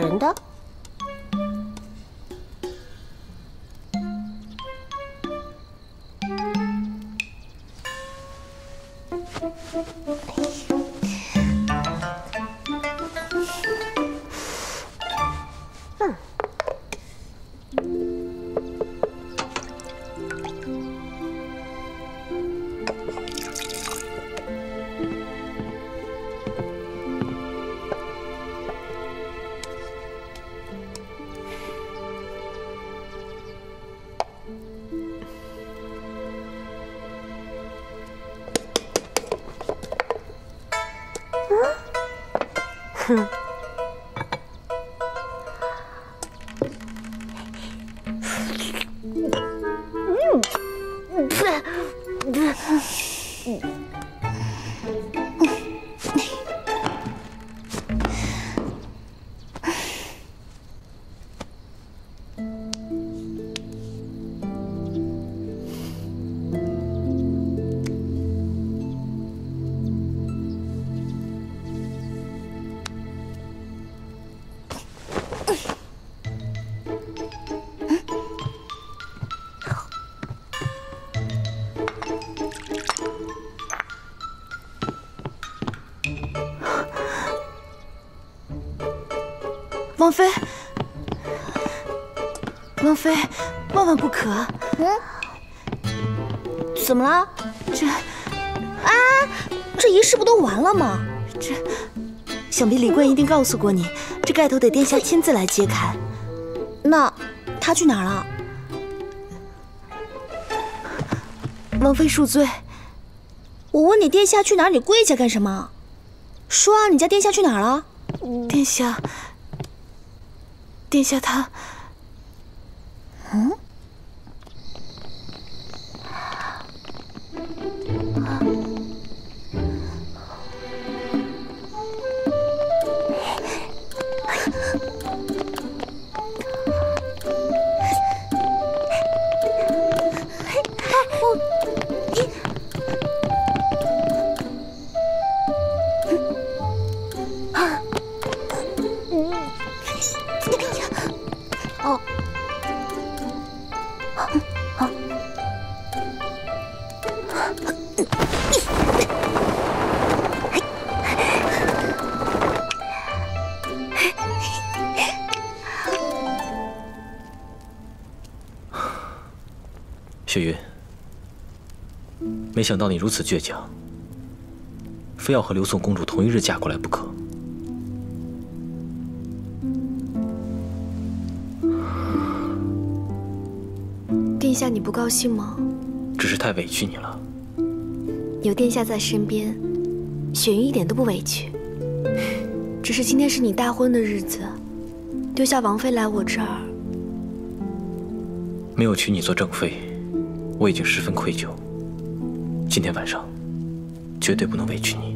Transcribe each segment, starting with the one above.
打人的？王妃，王妃，万万不可！嗯，怎么了？这，啊，这仪式不都完了吗？这，想必李贵一定告诉过你，这盖头得殿下亲自来揭开。那他去哪儿了？王妃恕罪。我问你，殿下去哪儿？你跪下干什么？说啊，你家殿下去哪儿了？殿下。殿下，他，没想到你如此倔强，非要和刘宋公主同一日嫁过来不可。殿下，你不高兴吗？只是太委屈你了。有殿下在身边，雪云一点都不委屈。只是今天是你大婚的日子，丢下王妃来我这儿，没有娶你做正妃。我已经十分愧疚，今天晚上绝对不能委屈你。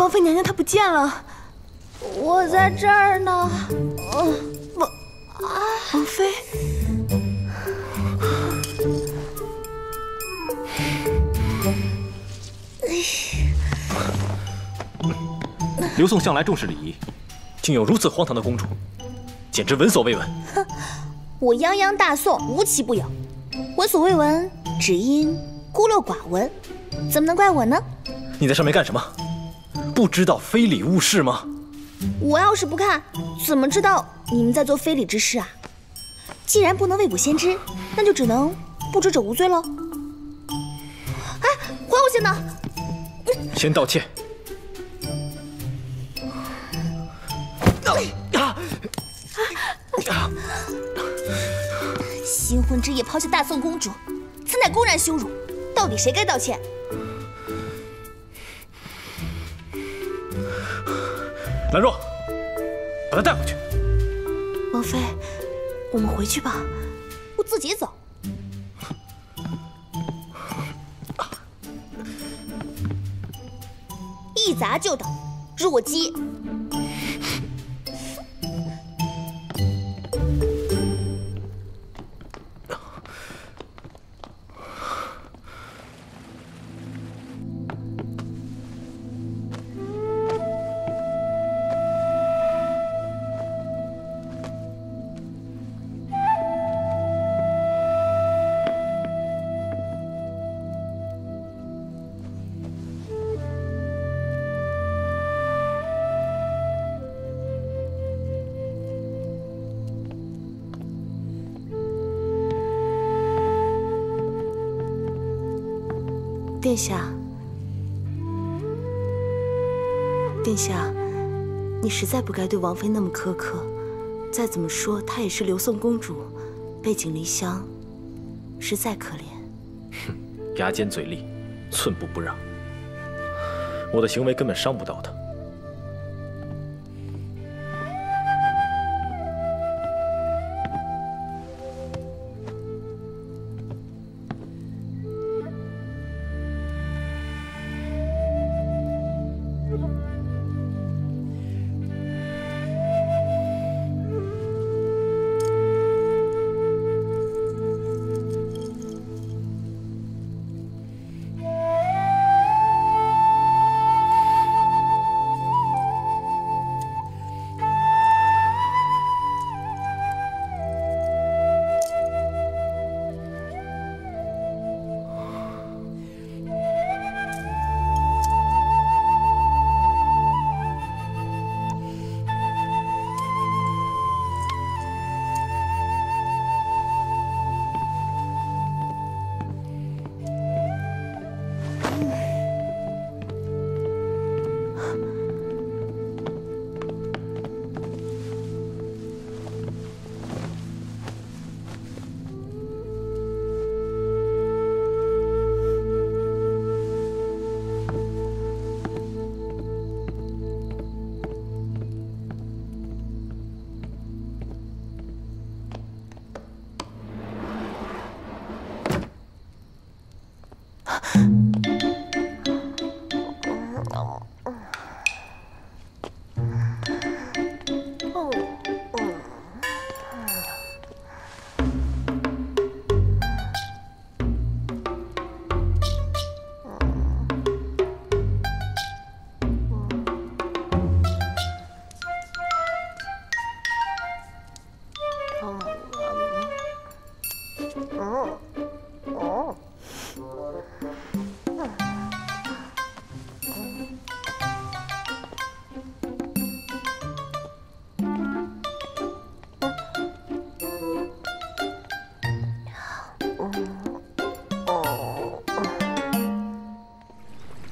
王妃娘娘她不见了。我在这儿呢。王，王妃。刘宋向来重视礼仪，竟有如此荒唐的公主，简直闻所未闻。哼，我泱泱大宋无奇不有。闻所未闻，只因孤陋寡闻，怎么能怪我呢？你在上面干什么？不知道非礼勿视吗？我要是不看，怎么知道你们在做非礼之事啊？既然不能未卜先知，那就只能不知者无罪喽。哎，还我先呢！先道歉。新婚之夜抛下大宋公主，此乃公然羞辱，到底谁该道歉？兰若，把他带回去。王妃，我们回去吧。我自己走。一砸就倒，弱鸡。殿下，殿下，你实在不该对王妃那么苛刻。再怎么说，她也是刘宋公主，背井离乡，实在可怜。哼，牙尖嘴利，寸步不让。我的行为根本伤不到她。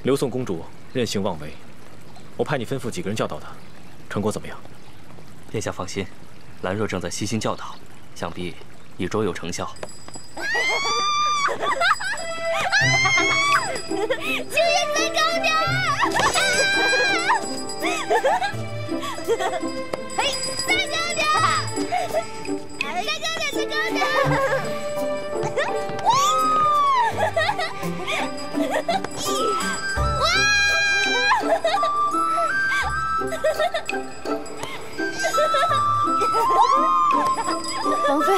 刘宋公主任性妄为，我派你吩咐几个人教导她，成果怎么样？殿下放心，兰若正在悉心教导，想必已卓有成效。王妃，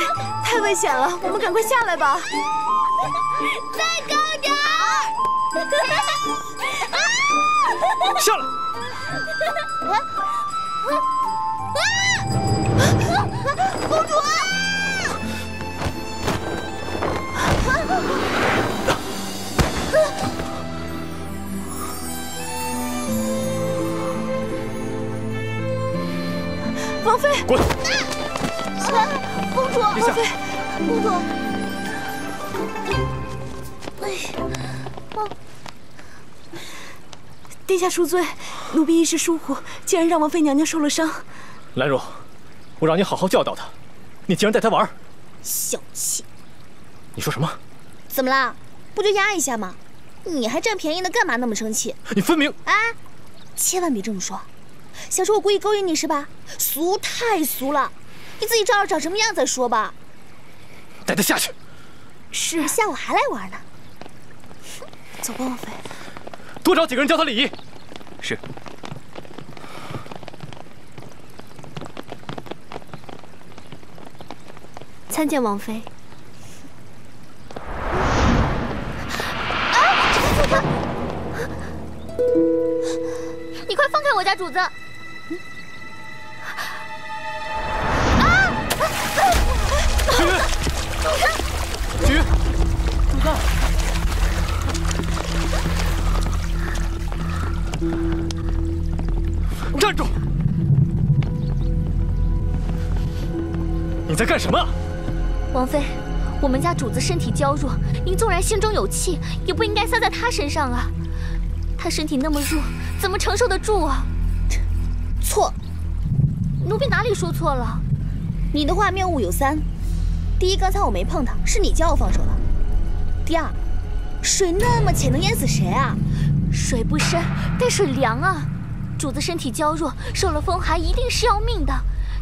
太危险了，我们赶快下来吧。再高点儿！下来！公主！王妃，滚！公主，殿下，公主，哎，殿下恕罪，奴婢一时疏忽，竟然让王妃娘娘受了伤。兰若，我让你好好教导她，你竟然带她玩！小气！你说什么？怎么了？不就压一下吗？你还占便宜呢，干嘛那么生气？你分明……哎！千万别这么说，想说我故意勾引你是吧？俗，太俗了！你自己照着长什么样再说吧。带他下去。是，下午还来玩呢。走吧，王妃。多找几个人教他礼仪。是。参见王妃。啊你快放开我家主子！雪云，主子，站住！你在干什么？王妃，我们家主子身体娇弱，您纵然心中有气，也不应该撒在他身上啊。他身体那么弱，怎么承受得住啊？错，奴婢哪里说错了？你的话谬误有三：第一，刚才我没碰他，是你叫我放手的；第二，水那么浅，能淹死谁啊？水不深，但水凉啊。主子身体娇弱，受了风寒一定是要命的，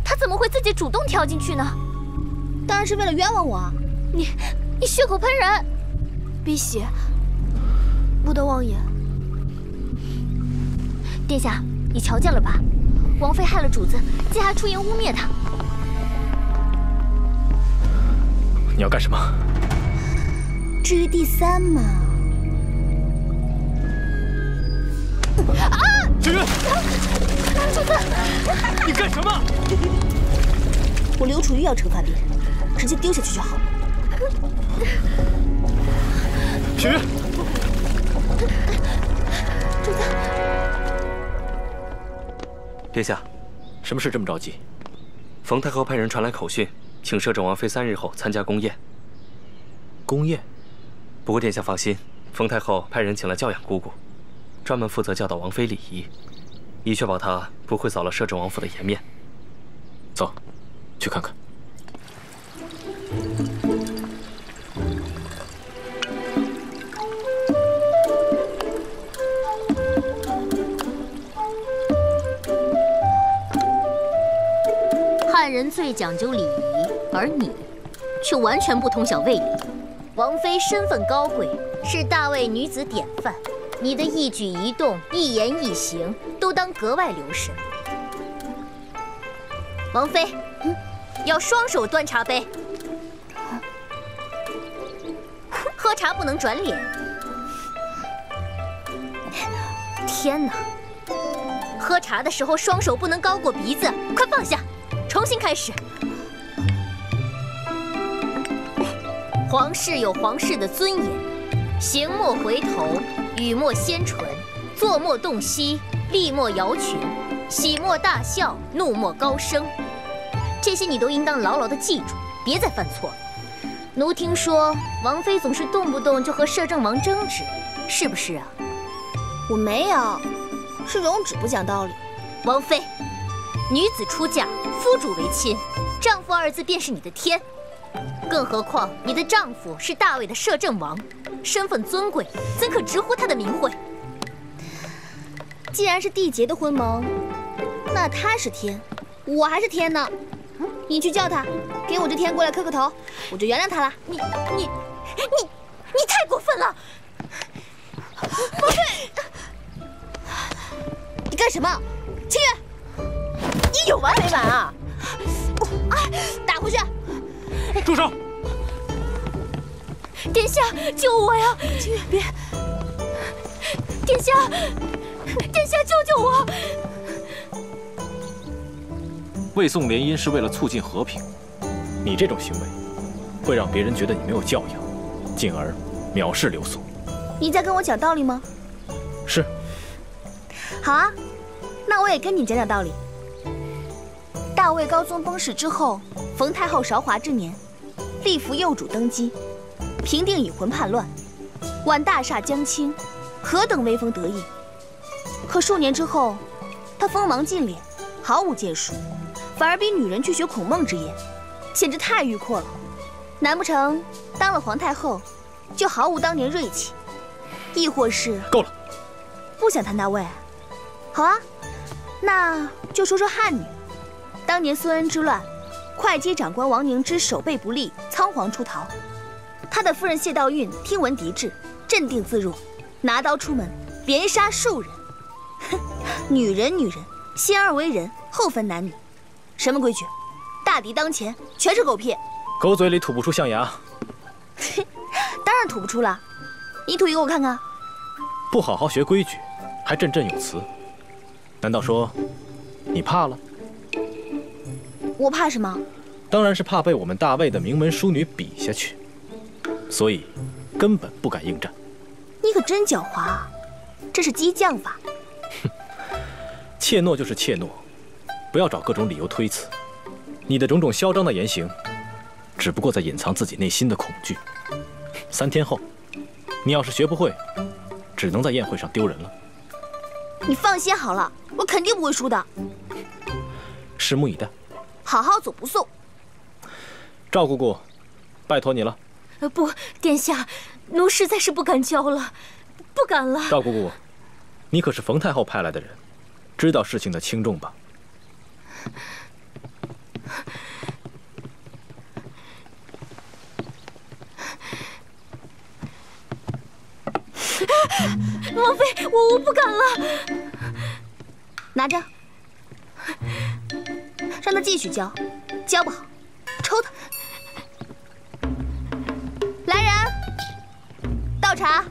他怎么会自己主动跳进去呢？当然是为了冤枉我啊！你，你血口喷人！碧玺，不得妄言。殿下，你瞧见了吧？王妃害了主子，竟还出言污蔑他。你要干什么？至于第三嘛……啊！雪云，主子，你干什么？我刘楚玉要惩罚别人，直接丢下去就好了。雪云，主子。殿下，什么事这么着急？冯太后派人传来口讯，请摄政王妃三日后参加宫宴。宫宴？不过殿下放心，冯太后派人请来教养姑姑，专门负责教导王妃礼仪，以确保她不会扫了摄政王府的颜面。走，去看看。汉人最讲究礼仪，而你却完全不通晓卫理。王妃身份高贵，是大魏女子典范，你的一举一动、一言一行都当格外留神。王妃，嗯，要双手端茶杯，喝茶不能转脸。天哪！喝茶的时候双手不能高过鼻子，快放下。重新开始。皇室有皇室的尊严，行莫回头，语莫先唇，坐莫动膝，立莫摇裙，喜莫大笑，怒莫高声。这些你都应当牢牢的记住，别再犯错了。奴听说王妃总是动不动就和摄政王争执，是不是啊？我没有，是容止不讲道理。王妃。女子出嫁，夫主为亲，丈夫二字便是你的天。更何况你的丈夫是大魏的摄政王，身份尊贵，怎可直呼他的名讳？既然是缔结的婚盟，那他是天，我还是天呢。你去叫他，给我这天过来磕个头，我就原谅他了。你你你你太过分了！王妃，你干什么？清月。你有完没完啊！打回去！住手！殿下，救我呀！清月，别！殿下，殿下，救救我！魏宋联姻是为了促进和平，你这种行为会让别人觉得你没有教养，进而藐视刘宋。你在跟我讲道理吗？是。好啊，那我也跟你讲讲道理。大魏高宗崩逝之后，冯太后韶华之年，立扶幼主登基，平定引魂叛乱，挽大厦将倾，何等威风得意！可数年之后，他锋芒尽敛，毫无建树，反而逼女人去学孔孟之言，简直太迂阔了。难不成当了皇太后，就毫无当年锐气？亦或是够了，不想谈大魏？好啊，那就说说汉女。当年孙恩之乱，会稽长官王凝之守备不力，仓皇出逃。他的夫人谢道韫听闻敌至，镇定自若，拿刀出门，连杀数人。哼，女人，女人，先而为人，后分男女，什么规矩？大敌当前，全是狗屁。狗嘴里吐不出象牙。当然吐不出了，你吐一个我看看。不好好学规矩，还振振有词，难道说你怕了？我怕什么？当然是怕被我们大魏的名门淑女比下去，所以根本不敢应战。你可真狡猾，这是激将法。哼，怯懦就是怯懦，不要找各种理由推辞。你的种种嚣张的言行，只不过在隐藏自己内心的恐惧。三天后，你要是学不会。只能在宴会上丢人了。你放心好了，我肯定不会输的。拭目以待。好好走，不送。赵姑姑，拜托你了。不，殿下，奴实在是不敢教了，不敢了。赵姑姑，你可是冯太后派来的人，知道事情的轻重吧？王妃，我我不敢了。拿着，让他继续教，教不好，抽他。来人，倒茶。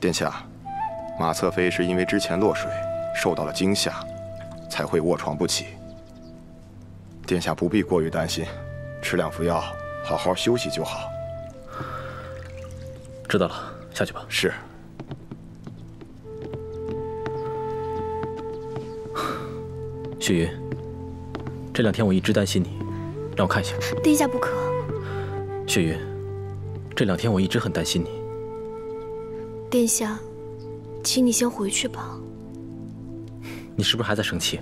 殿下，马侧妃是因为之前落水受到了惊吓，才会卧床不起。殿下不必过于担心，吃两服药，好好休息就好。知道了，下去吧。是。雪云，这两天我一直担心你，让我看一下。殿下不可。雪云，这两天我一直很担心你。殿下，请你先回去吧。你是不是还在生气？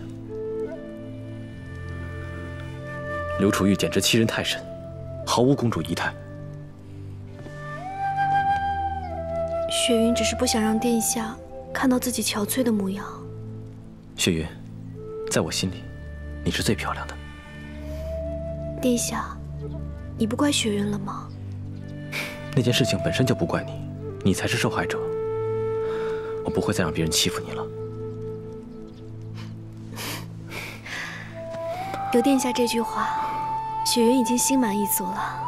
刘楚玉简直欺人太甚，毫无公主仪态。雪云只是不想让殿下看到自己憔悴的模样。雪云，在我心里，你是最漂亮的。殿下，你不怪雪云了吗？那件事情本身就不怪你。你才是受害者，我不会再让别人欺负你了。有殿下这句话，雪云已经心满意足了。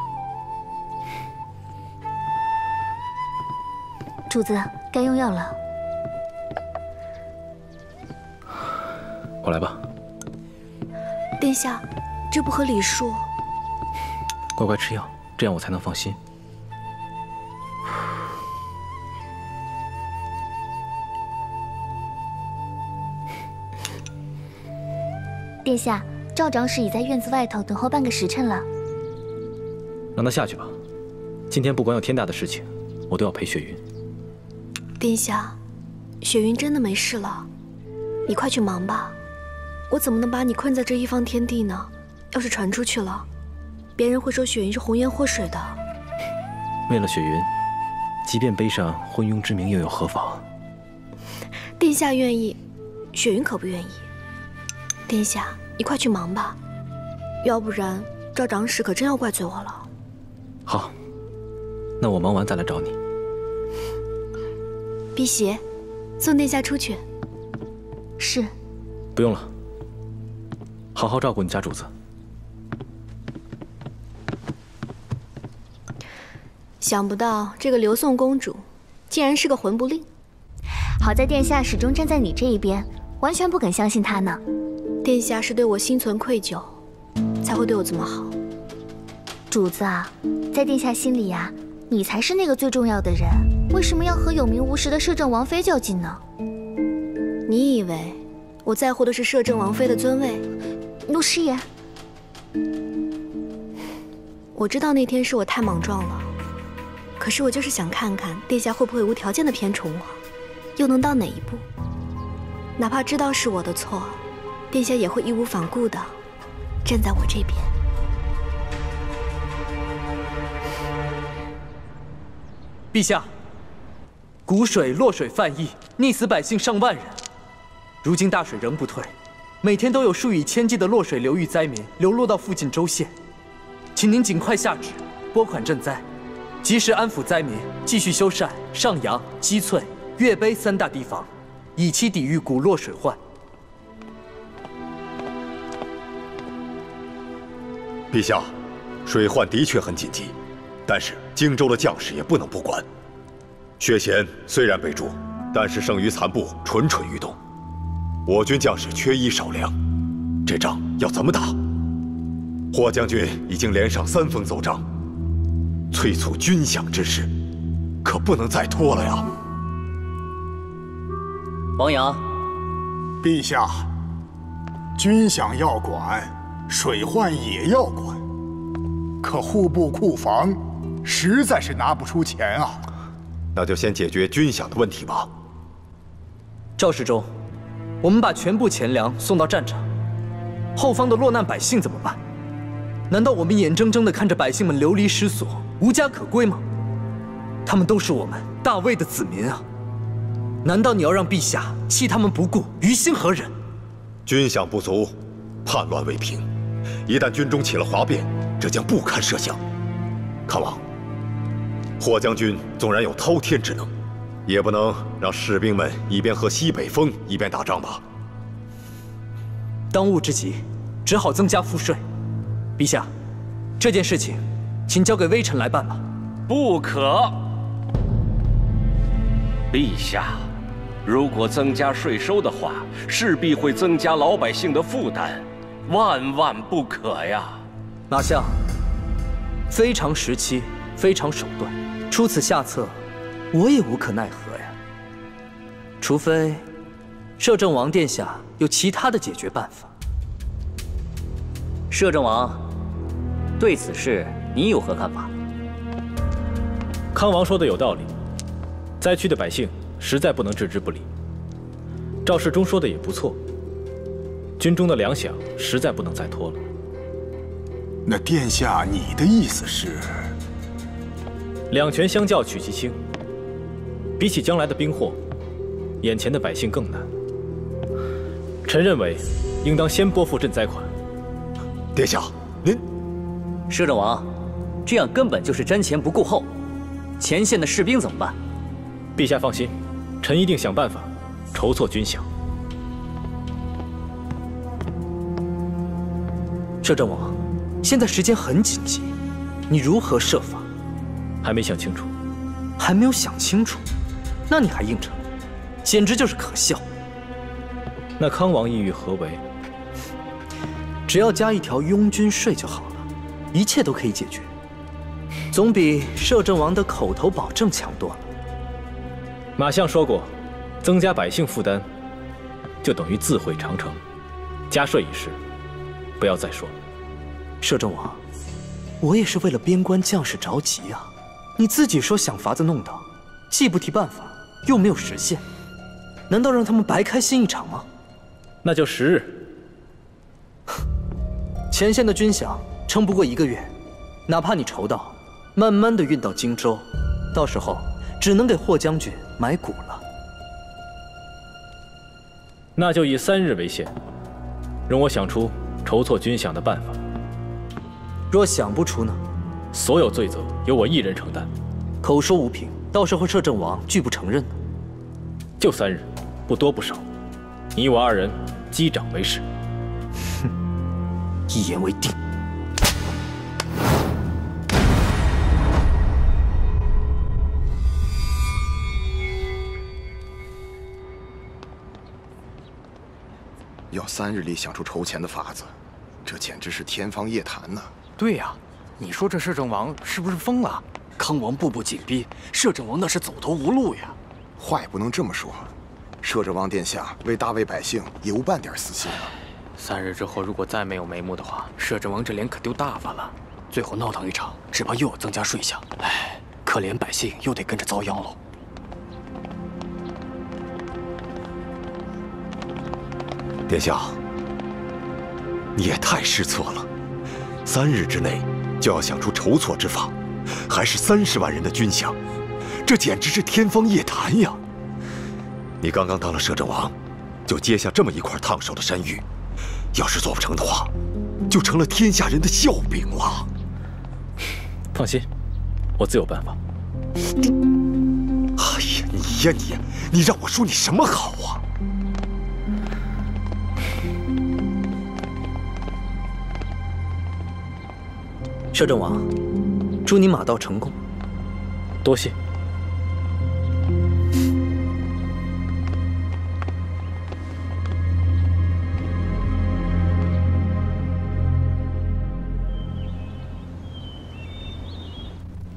主子，该用药了。我来吧。殿下，这不合礼数。乖乖吃药，这样我才能放心。殿下，赵长史已在院子外头等候半个时辰了。让他下去吧。今天不管有天大的事情，我都要陪雪云。殿下，雪云真的没事了，你快去忙吧。我怎么能把你困在这一方天地呢？要是传出去了，别人会说雪云是红颜祸水的。为了雪云，即便背上昏庸之名又有何妨？殿下愿意，雪云可不愿意。殿下，你快去忙吧，要不然赵长史可真要怪罪我了。好，那我忙完再来找你。辟邪，送殿下出去。是。不用了，好好照顾你家主子。想不到这个刘宋公主，竟然是个魂不吝。好在殿下始终站在你这一边，完全不肯相信她呢。殿下是对我心存愧疚，才会对我这么好。主子啊，在殿下心里呀，你才是那个最重要的人。为什么要和有名无实的摄政王妃较劲呢？你以为我在乎的是摄政王妃的尊位？陆师爷，我知道那天是我太莽撞了，可是我就是想看看殿下会不会无条件的偏宠我，又能到哪一步？哪怕知道是我的错，殿下也会义无反顾的站在我这边。陛下，谷水、洛水泛溢，溺死百姓上万人。如今大水仍不退。每天都有数以千计的落水流域灾民流落到附近州县，请您尽快下旨拨款赈灾，及时安抚灾民，继续修缮上阳、积翠、岳碑三大堤防，以期抵御古落水患。陛下，水患的确很紧急，但是荆州的将士也不能不管。薛贤虽然被诛，但是剩余残部蠢蠢欲动。我军将士缺衣少粮，这仗要怎么打？霍将军已经连上三封奏章，催促军饷之事，可不能再拖了呀！王阳，陛下，军饷要管，水患也要管，可户部库房实在是拿不出钱啊！那就先解决军饷的问题吧。赵世忠。我们把全部钱粮送到战场，后方的落难百姓怎么办？难道我们眼睁睁地看着百姓们流离失所、无家可归吗？他们都是我们大魏的子民啊！难道你要让陛下弃他们不顾，于心何忍？军饷不足，叛乱未平，一旦军中起了哗变，这将不堪设想。康王，霍将军纵然有滔天之能。也不能让士兵们一边喝西北风一边打仗吧。当务之急，只好增加赋税。陛下，这件事情，请交给微臣来办吧。不可。陛下，如果增加税收的话，势必会增加老百姓的负担，万万不可呀！马相，非常时期，非常手段，出此下策。我也无可奈何呀，除非摄政王殿下有其他的解决办法。摄政王，对此事你有何看法？康王说的有道理，灾区的百姓实在不能置之不理。赵世忠说的也不错，军中的粮饷实在不能再拖了。那殿下，你的意思是？两权相较，取其轻。比起将来的兵祸，眼前的百姓更难。臣认为，应当先拨付赈灾款。殿下，您，摄政王，这样根本就是瞻前不顾后。前线的士兵怎么办？陛下放心，臣一定想办法筹措军饷。摄政王，现在时间很紧急，你如何设法？还没想清楚。还没有想清楚。那你还应承，简直就是可笑。那康王意欲何为？只要加一条拥军税就好了，一切都可以解决，总比摄政王的口头保证强多了。马相说过，增加百姓负担，就等于自毁长城。加税一事，不要再说了。摄政王，我也是为了边关将士着急啊！你自己说想法子弄到，既不提办法。又没有实现，难道让他们白开心一场吗？那就十日。前线的军饷撑不过一个月，哪怕你筹到，慢慢的运到荆州，到时候只能给霍将军买谷了。那就以三日为限，容我想出筹措军饷的办法。若想不出呢？所有罪责由我一人承担。口说无凭。到时候摄政王拒不承认呢？就三日，不多不少。你我二人击掌为誓。哼，一言为定。要三日里想出筹钱的法子，这简直是天方夜谭呐！对呀，你说这摄政王是不是疯了？康王步步紧逼，摄政王那是走投无路呀。话也不能这么说，摄政王殿下为大魏百姓也无半点私心啊。三日之后如果再没有眉目的话，摄政王这脸可丢大发了。最后闹腾一场，只怕又要增加税项。哎，可怜百姓又得跟着遭殃喽。殿下，你也太失策了！三日之内就要想出筹措之法，还是三十万人的军饷，这简直是天方夜谭呀！你刚刚当了摄政王，就接下这么一块烫手的山芋，要是做不成的话，就成了天下人的笑柄了。放心，我自有办法。哎呀，你呀你，你让我说你什么好啊？摄政王，祝你马到成功。多谢。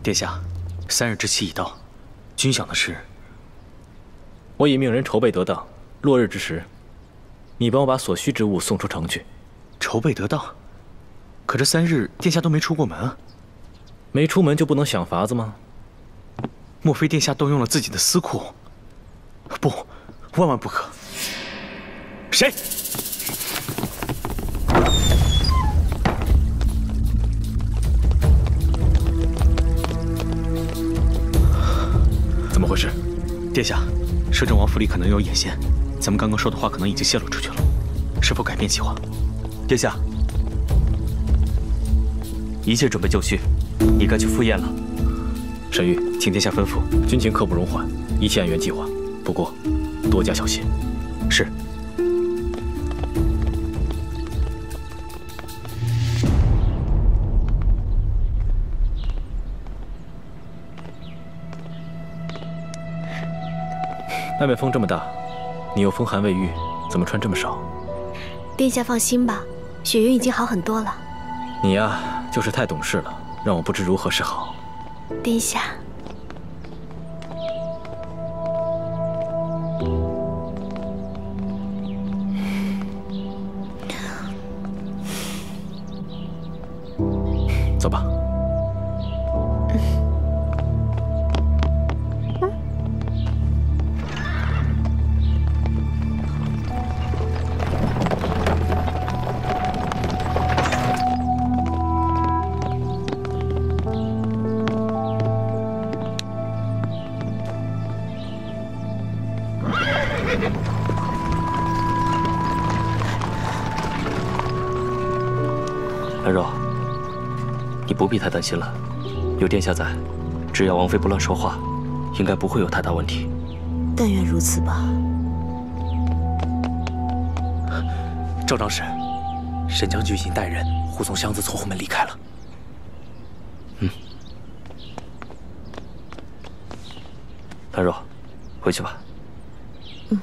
殿下，三日之期已到，军饷的事，我已命人筹备得当。落日之时，你帮我把所需之物送出城去。筹备得当。可这三日，殿下都没出过门啊！没出门就不能想法子吗？莫非殿下动用了自己的私库？不，万万不可！谁？怎么回事？殿下，摄政王府里可能有眼线，咱们刚刚说的话可能已经泄露出去了，是否改变计划？殿下。一切准备就绪，你该去赴宴了。沈玉，请殿下吩咐。军情刻不容缓，一切按原计划。不过，多加小心。是。外面风这么大，你又风寒未愈，怎么穿这么少？殿下放心吧，雪云已经好很多了。你呀。就是太懂事了，让我不知如何是好。殿下。必太担心了，有殿下在，只要王妃不乱说话，应该不会有太大问题。但愿如此吧。赵长史，沈将军已经带人护送箱子从后门离开了。嗯。兰若，回去吧。嗯。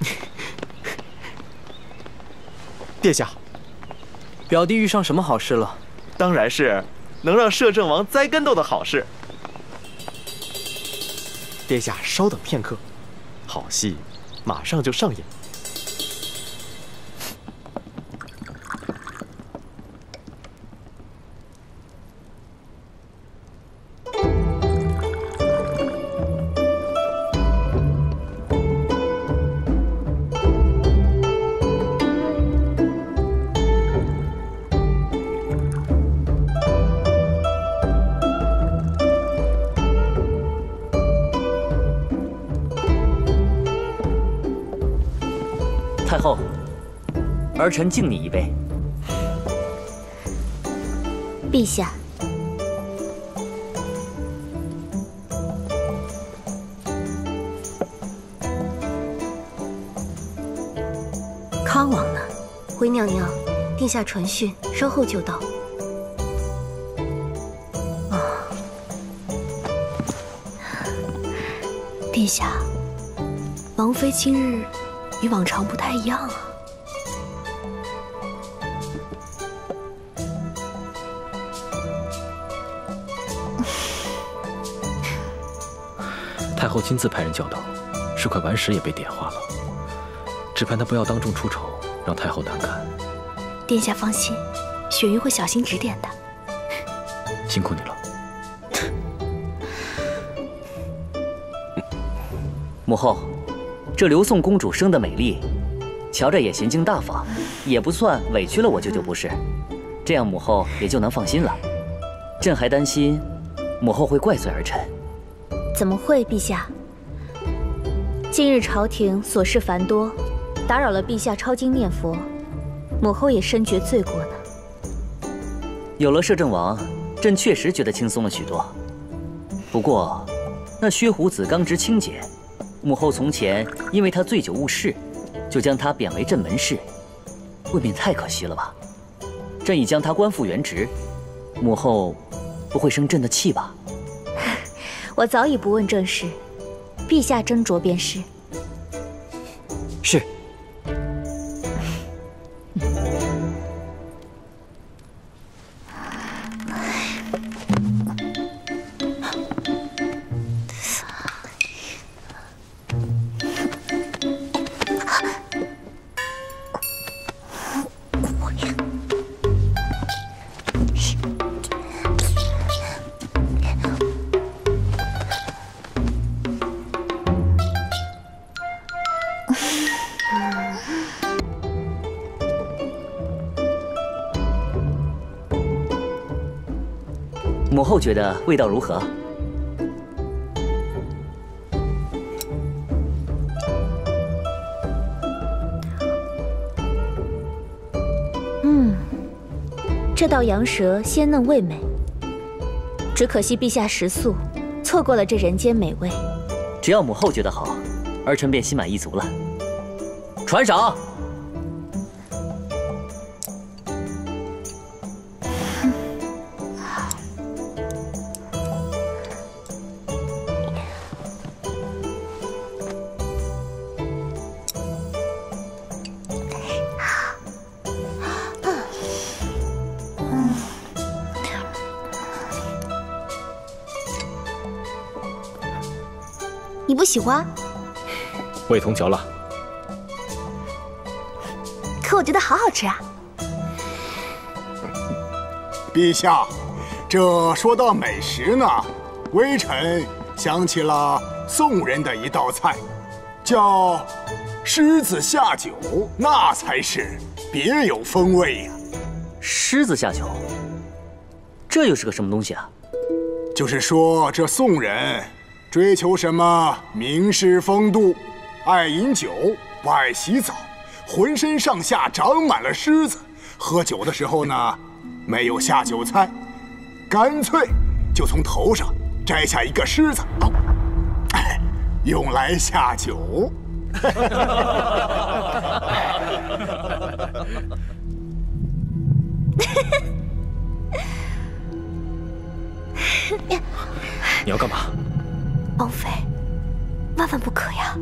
殿下。表弟遇上什么好事了？当然是能让摄政王栽跟斗的好事。殿下稍等片刻，好戏马上就上演。儿臣敬你一杯。陛下，康王呢？回娘娘，殿下传讯，稍后就到。啊，殿下，王妃今日与往常不太一样啊。后亲自派人教导，是块顽石也被点化了，只盼他不要当众出丑，让太后难堪。殿下放心，雪云会小心指点的。辛苦你了。母后，这刘宋公主生得美丽，瞧着也娴静大方，也不算委屈了我舅舅不是？这样母后也就能放心了。朕还担心母后会怪罪儿臣。怎么会，陛下？近日朝廷琐事繁多，打扰了陛下抄经念佛，母后也深觉罪过呢。有了摄政王，朕确实觉得轻松了许多。不过，那薛虎子刚直清洁，母后从前因为他醉酒误事，就将他贬为镇门士，未免太可惜了吧？朕已将他官复原职，母后不会生朕的气吧？我早已不问政事，陛下斟酌便是。是。觉得味道如何？嗯，这道羊舌鲜嫩味美，只可惜陛下食素，错过了这人间美味。只要母后觉得好，儿臣便心满意足了。传赏。你不喜欢？味同嚼蜡。可我觉得好好吃啊！陛下，这说到美食呢，微臣想起了宋人的一道菜，叫狮子下酒，那才是别有风味呀。狮子下酒，这又是个什么东西啊？就是说这宋人。追求什么名士风度，爱饮酒，不爱洗澡，浑身上下长满了虱子。喝酒的时候呢，没有下酒菜，干脆就从头上摘下一个虱子，用来下酒。你要干嘛？王妃，万万不可呀！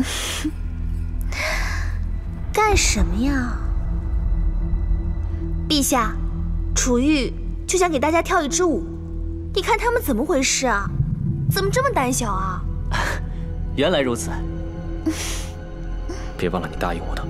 干什么呀？陛下，楚玉就想给大家跳一支舞，你看他们怎么回事啊？怎么这么胆小啊？原来如此。别忘了你答应我的。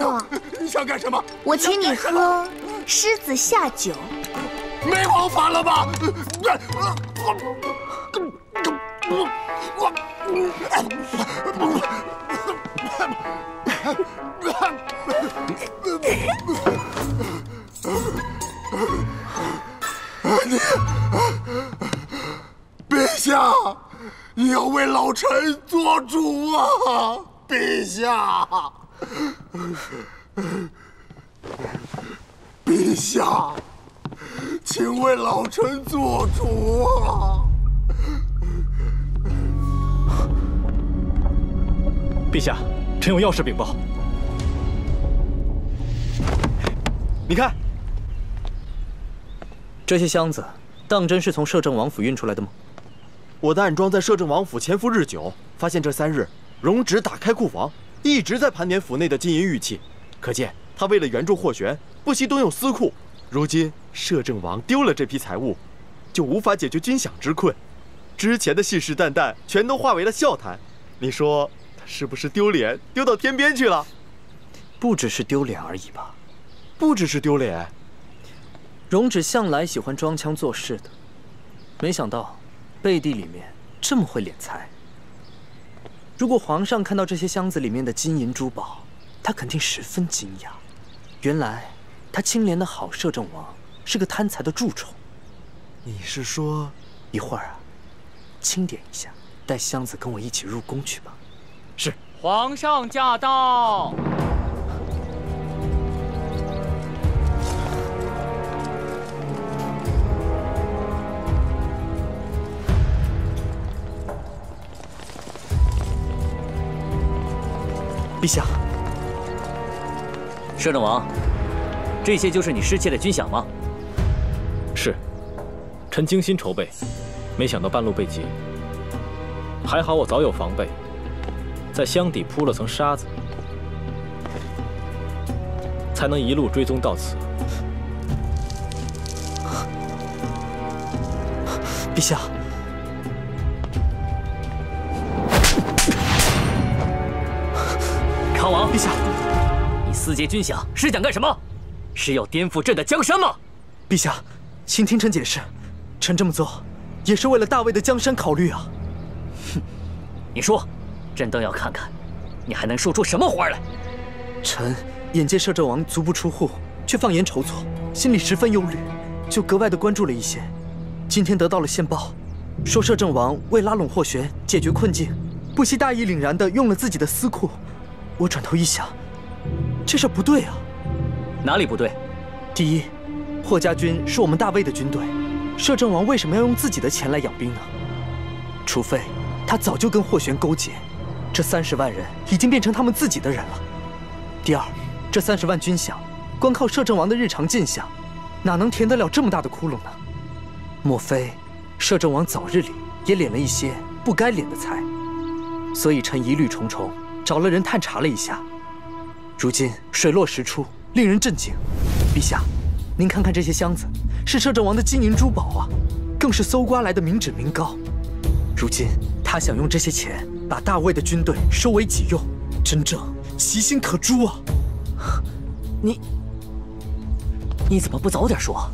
王尚书，你想干什么？我请你喝狮子下酒。没王法了吧？你，陛下，你要为老臣做主啊！陛下，陛下，请为老臣做主啊！陛下，臣有要事禀报。你看，这些箱子，当真是从摄政王府运出来的吗？我的暗桩在摄政王府潜伏日久，发现这三日，容止打开库房，一直在盘点府内的金银玉器，可见他为了援助霍玄，不惜动用私库。如今摄政王丢了这批财物，就无法解决军饷之困，之前的信誓旦旦全都化为了笑谈。你说他？是不是丢脸丢到天边去了？不只是丢脸而已吧？不只是丢脸。荣止向来喜欢装腔作势的，没想到背地里面这么会敛财。如果皇上看到这些箱子里面的金银珠宝，他肯定十分惊讶。原来他清廉的好摄政王是个贪财的蛀虫。你是说，一会儿啊，清点一下，带箱子跟我一起入宫去吧。是皇上驾到。陛下，摄政王，这些就是你失窃的军饷吗？是，臣精心筹备，没想到半路被劫，还好我早有防备。在箱底铺了层沙子，才能一路追踪到此。陛下，陛下，你私劫军饷是想干什么？是要颠覆朕的江山吗？陛下，请听臣解释，臣这么做也是为了大魏的江山考虑啊。哼，你说。朕倒要看看，你还能说出什么花来？臣眼见摄政王足不出户，却放言筹措，心里十分忧虑，就格外的关注了一些。今天得到了线报，说摄政王为拉拢霍玄，解决困境，不惜大义凛然的用了自己的私库。我转头一想，这事不对啊！哪里不对？第一，霍家军是我们大魏的军队，摄政王为什么要用自己的钱来养兵呢？除非他早就跟霍玄勾结。这三十万人已经变成他们自己的人了。第二，这三十万军饷，光靠摄政王的日常进项，哪能填得了这么大的窟窿呢？莫非，摄政王早日里也敛了一些不该敛的财？所以臣疑虑重重，找了人探查了一下。如今水落石出，令人震惊。陛下，您看看这些箱子，是摄政王的金银珠宝啊，更是搜刮来的民脂民膏。如今他想用这些钱。把大魏的军队收为己用，真正其心可诛啊！你你怎么不早点说？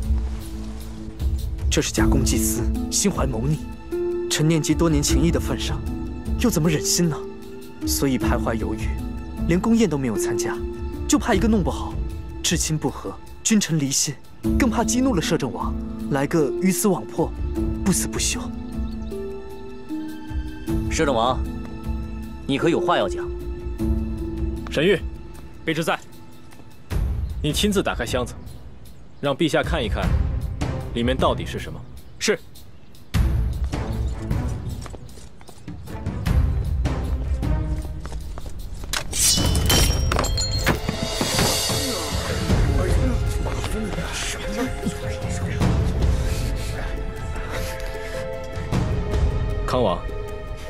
这是假公济私，心怀谋逆。臣念及多年情谊的份上，又怎么忍心呢？所以徘徊犹豫，连宫宴都没有参加，就怕一个弄不好，至亲不和，君臣离心，更怕激怒了摄政王，来个鱼死网破，不死不休。摄政王。你可有话要讲？沈玉，卑职在。你亲自打开箱子，让陛下看一看，里面到底是什么？是。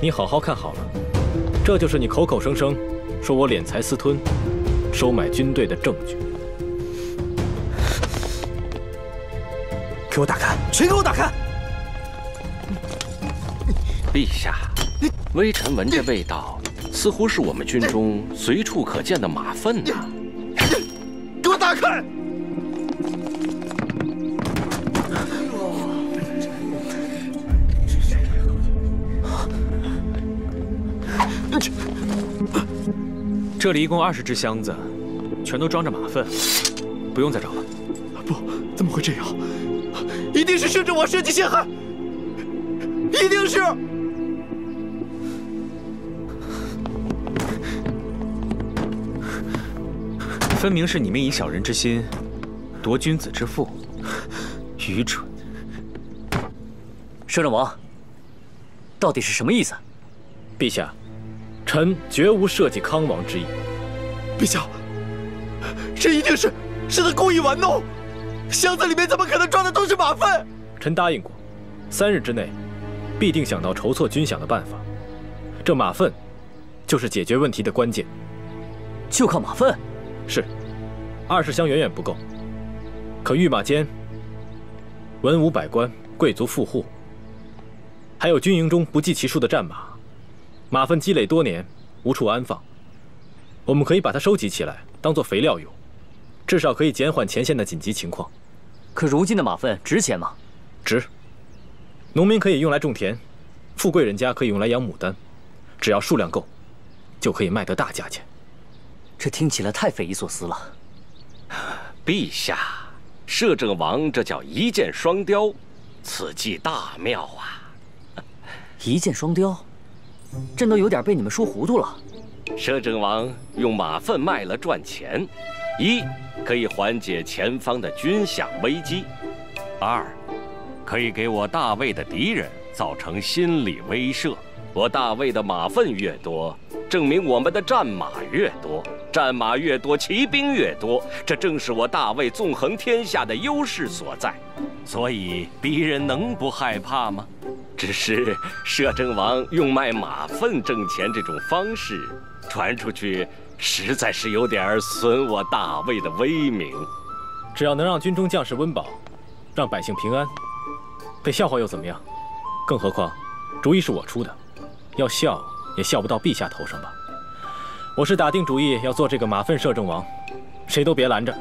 你好好看好了。这就是你口口声声说我敛财私吞、收买军队的证据。给我打开，全给我打开！陛下，微臣闻这味道，似乎是我们军中随处可见的马粪呐。给我打开！这里一共二十只箱子，全都装着马粪，不用再找了。不，怎么会这样？一定是摄政王设计陷害，一定是！分明是你们以小人之心夺君子之腹，愚蠢！摄政王，到底是什么意思？陛下，臣绝无设计康王之意。陛下，这一定是是他故意玩弄。箱子里面怎么可能装的都是马粪？臣答应过，三日之内，必定想到筹措军饷的办法。这马粪，就是解决问题的关键。就靠马粪？是，二十箱远远不够。可御马监、文武百官、贵族富户，还有军营中不计其数的战马，马粪积累多年，无处安放。我们可以把它收集起来，当做肥料用，至少可以减缓前线的紧急情况。可如今的马粪值钱吗？值。农民可以用来种田，富贵人家可以用来养牡丹，只要数量够，就可以卖得大价钱。这听起来太匪夷所思了。陛下，摄政王这叫一箭双雕，此计大妙啊！一箭双雕，朕都有点被你们说糊涂了。摄政王用马粪卖了赚钱，一可以缓解前方的军饷危机，二可以给我大魏的敌人造成心理威慑。我大魏的马粪越多，证明我们的战马越多，战马越多，骑兵越多，这正是我大魏纵横天下的优势所在。所以敌人能不害怕吗？只是摄政王用卖马粪挣钱这种方式传出去，实在是有点损我大魏的威名。只要能让军中将士温饱，让百姓平安，被笑话又怎么样？更何况，主意是我出的。要笑也笑不到陛下头上吧？我是打定主意要做这个马粪摄政王，谁都别拦着。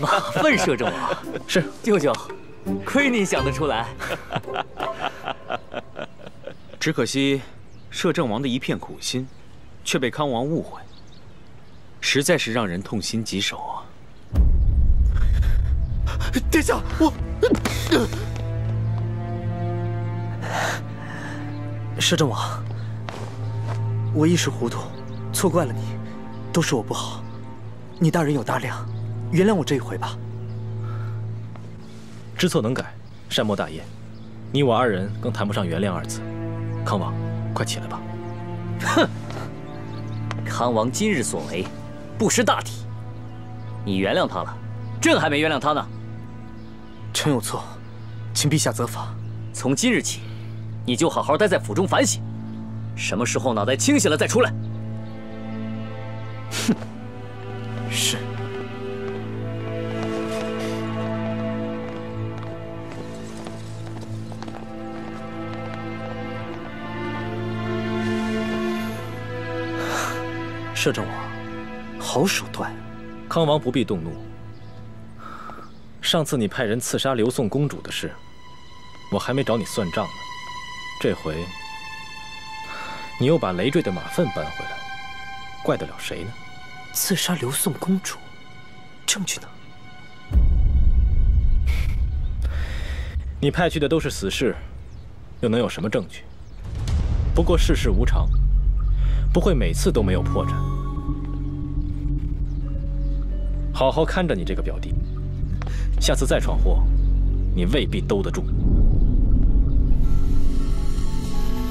马粪摄政王是舅舅，亏你想得出来。只可惜，摄政王的一片苦心，却被康王误会，实在是让人痛心疾首啊！殿下，我。摄政王，我一时糊涂，错怪了你，都是我不好，你大人有大量，原谅我这一回吧。知错能改，善莫大焉。你我二人更谈不上原谅二字。康王，快起来吧。哼！康王今日所为，不识大体。你原谅他了，朕还没原谅他呢。臣有错，请陛下责罚。从今日起。你就好好待在府中反省，什么时候脑袋清醒了再出来。哼，是。摄政王，好手段。康王不必动怒。上次你派人刺杀刘宋公主的事，我还没找你算账呢。这回，你又把累赘的马粪搬回来，怪得了谁呢？刺杀刘宋公主，证据呢？你派去的都是死士，又能有什么证据？不过世事无常，不会每次都没有破绽。好好看着你这个表弟，下次再闯祸，你未必兜得住。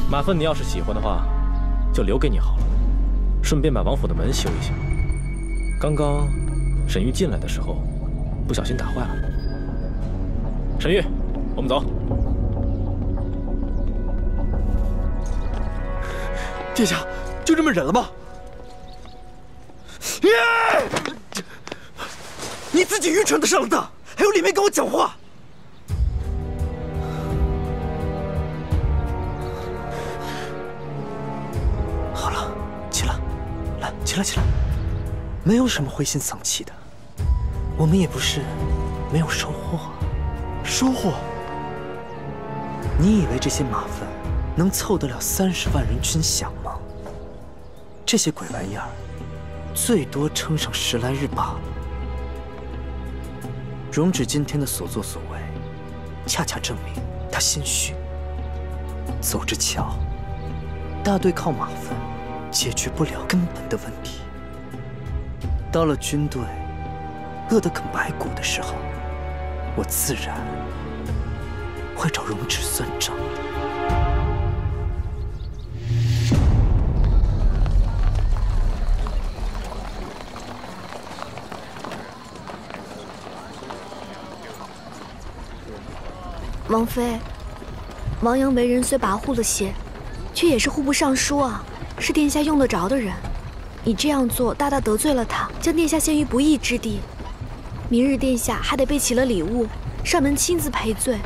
马粪，你要是喜欢的话，就留给你好了。顺便把王府的门修一修。刚刚沈玉进来的时候，不小心打坏了。沈玉，我们走。殿下，就这么忍了吗？你自己愚蠢的上了当，还有脸面跟我讲话？起来，起来！没有什么灰心丧气的，我们也不是没有收获。收获？你以为这些马粪能凑得了三十万人军饷吗？这些鬼玩意儿，最多撑上十来日罢了。荣止今天的所作所为，恰恰证明他心虚。走着瞧，大队靠马粪解决不了根本的问题。到了军队饿得啃白骨的时候，我自然会找荣止算账。王妃，王阳为人虽跋扈了些，却也是户部尚书啊，是殿下用得着的人。你这样做，大大得罪了他，将殿下陷于不义之地。明日殿下还得备齐了礼物，上门亲自赔罪。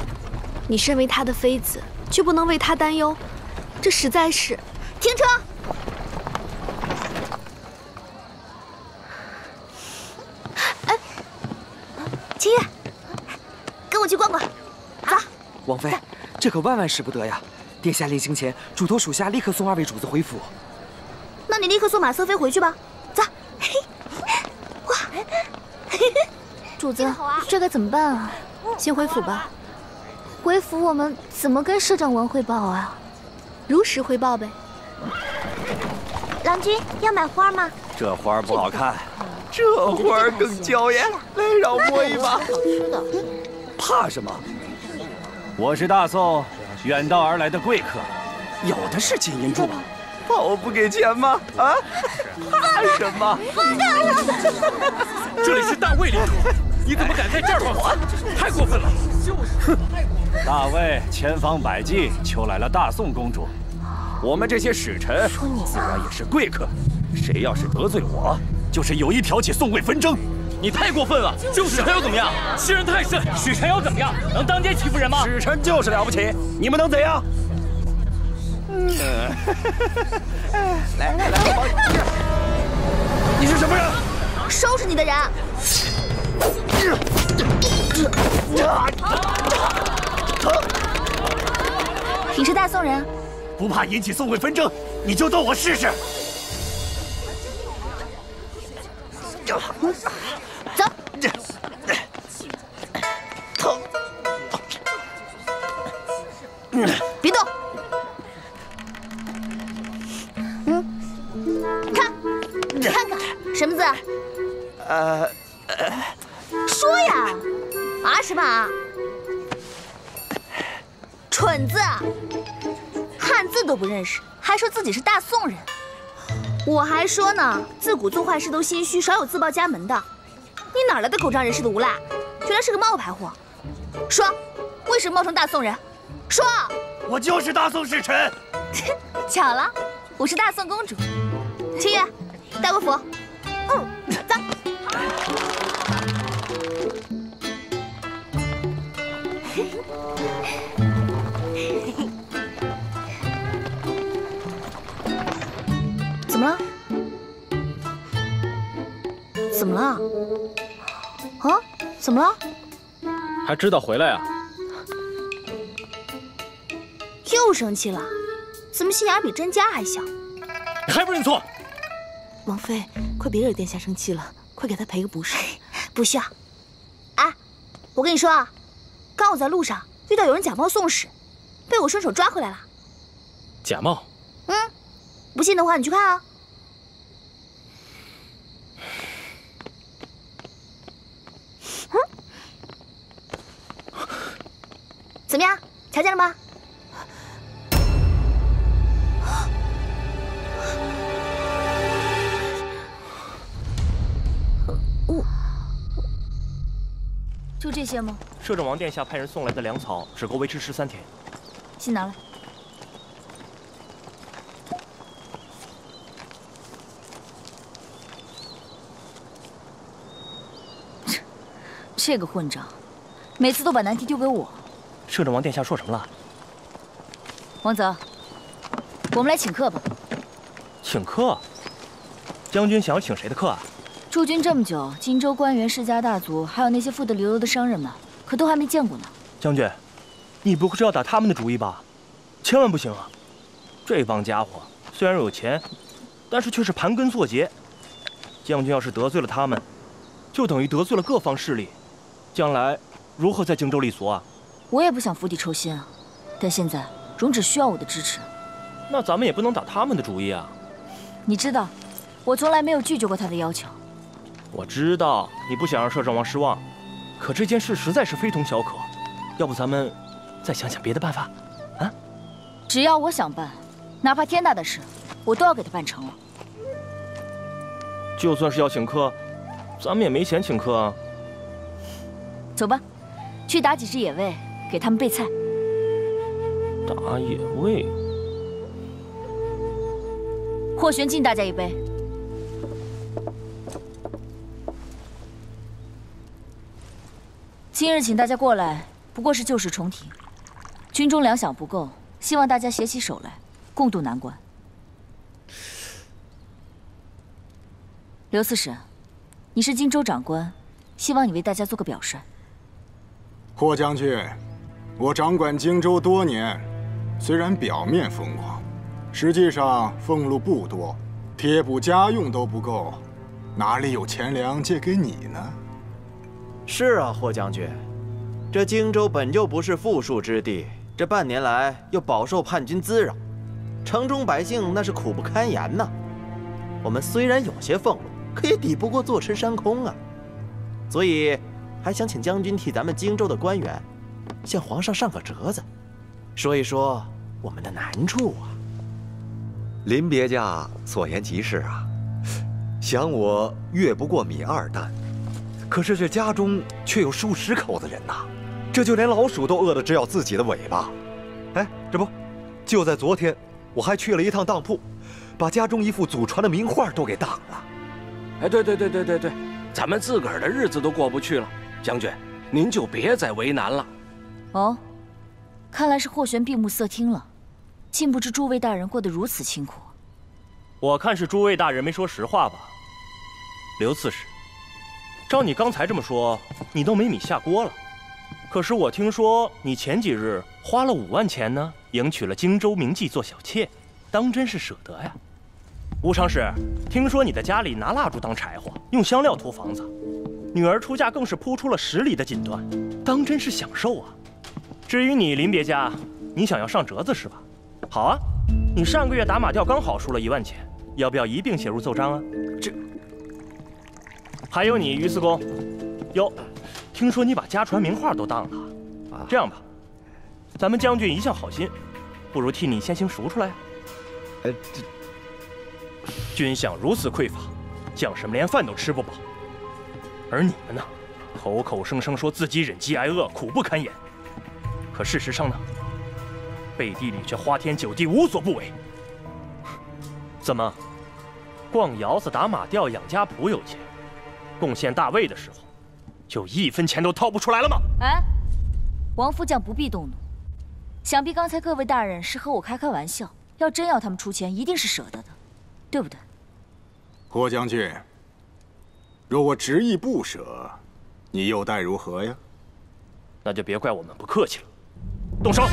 你身为他的妃子，却不能为他担忧，这实在是……停车！哎，秦月，跟我去逛逛。走。王妃，这可万万使不得呀！殿下临行前嘱托属下立刻送二位主子回府。那你立刻送马瑟菲回去吧。走。哇！主子，这该怎么办啊？先回府吧。回府我们怎么跟社长王汇报啊？如实汇报呗。郎君要买花吗？这花不好看，这花更娇艳。来，让我摸一把。好吃的。怕什么？我是大宋远道而来的贵客，有的是金银珠宝。怕我不给钱吗？啊？怕什么？这里是大魏领土，你怎么敢在这儿放话？太过分了！哼！大魏千方百计求来了大宋公主，我们这些使臣自然也是贵客。谁要是得罪我，就是有意挑起宋魏纷争。你太过分了！就是使臣又怎么样？欺人太甚！使臣又怎么样？能当街欺负人吗？使臣就是了不起，你们能怎样？来来来，你是什么人？收拾你的人！你是大宋人？不怕引起宋魏纷争，你就斗我试试。走。什么字？呃，说呀，啊什么啊？蠢字，汉字都不认识，还说自己是大宋人。我还说呢，自古做坏事都心虚，少有自报家门的。你哪来的狗仗人势的无赖？原来是个冒牌货。说，为什么冒充大宋人？说，我就是大宋使臣。巧了，我是大宋公主。清月。带我府。嗯，走。怎么了？怎么了？啊？怎么了？还知道回来啊？又生气了？怎么心眼比甄家还小？你还不认错？王妃，快别惹殿下生气了，快给他赔个不是。不需要。哎，我跟你说啊，刚我在路上遇到有人假冒宋使，被我顺手抓回来了。假冒？嗯，不信的话你去看啊。嗯，怎么样？瞧见了吗？就这些吗？摄政王殿下派人送来的粮草，只够维持十三天。信拿来。这个混账，每次都把难题丢给我。摄政王殿下说什么了？王泽，我们来请客吧。请客？将军想要请谁的客啊？驻军这么久，荆州官员、世家大族，还有那些富得流油的商人们，可都还没见过呢。将军，你不会是要打他们的主意吧？千万不行啊！这帮家伙虽然有钱，但是却是盘根错节。将军要是得罪了他们，就等于得罪了各方势力，将来如何在荆州立足啊？我也不想釜底抽薪啊，但现在荣只需要我的支持。那咱们也不能打他们的主意啊。你知道，我从来没有拒绝过他的要求。我知道你不想让摄政王失望，可这件事实在是非同小可，要不咱们再想想别的办法，啊？只要我想办，哪怕天大的事，我都要给他办成了。就算是要请客，咱们也没钱请客啊。走吧，去打几只野味，给他们备菜。打野味。霍玄敬大家一杯。今日请大家过来，不过是旧事重提。军中粮饷不够，希望大家携起手来，共度难关。刘四史，你是荆州长官，希望你为大家做个表率。霍将军，我掌管荆州多年，虽然表面风光，实际上俸禄不多，贴补家用都不够，哪里有钱粮借给你呢？是啊，霍将军，这荆州本就不是富庶之地，这半年来又饱受叛军滋扰，城中百姓那是苦不堪言呐。我们虽然有些俸禄，可也抵不过坐吃山空啊。所以，还想请将军替咱们荆州的官员，向皇上上个折子，说一说我们的难处啊。林别驾所言极是啊，想我越不过米二担。可是这家中却有数十口子人呐，这就连老鼠都饿得只咬自己的尾巴。哎，这不，就在昨天，我还去了一趟当铺，把家中一幅祖传的名画都给当了。哎，对对对对对对，咱们自个儿的日子都过不去了，将军，您就别再为难了。哦，看来是霍玄闭目塞听了，竟不知诸位大人过得如此清苦。我看是诸位大人没说实话吧，刘刺史。照你刚才这么说，你都没米下锅了。可是我听说你前几日花了五万钱呢，迎娶了荆州名妓做小妾，当真是舍得呀。吴常侍，听说你在家里拿蜡烛当柴火，用香料涂房子，女儿出嫁更是铺出了十里的锦缎，当真是享受啊。至于你临别家，你想要上折子是吧？好啊，你上个月打马吊刚好输了一万钱，要不要一并写入奏章啊？这。还有你于四公，哟，听说你把家传名画都当了，这样吧，咱们将军一向好心，不如替你先行赎出来。呃，这军饷如此匮乏，将士们连饭都吃不饱，而你们呢，口口声声说自己忍饥挨饿，苦不堪言，可事实上呢，背地里却花天酒地，无所不为。怎么，逛窑子、打马吊、养家仆有钱？贡献大魏的时候，就一分钱都掏不出来了吗？哎，王副将不必动怒，想必刚才各位大人是和我开开玩笑。要真要他们出钱，一定是舍得的，对不对？霍将军，若我执意不舍，你又待如何呀？那就别怪我们不客气了，动手！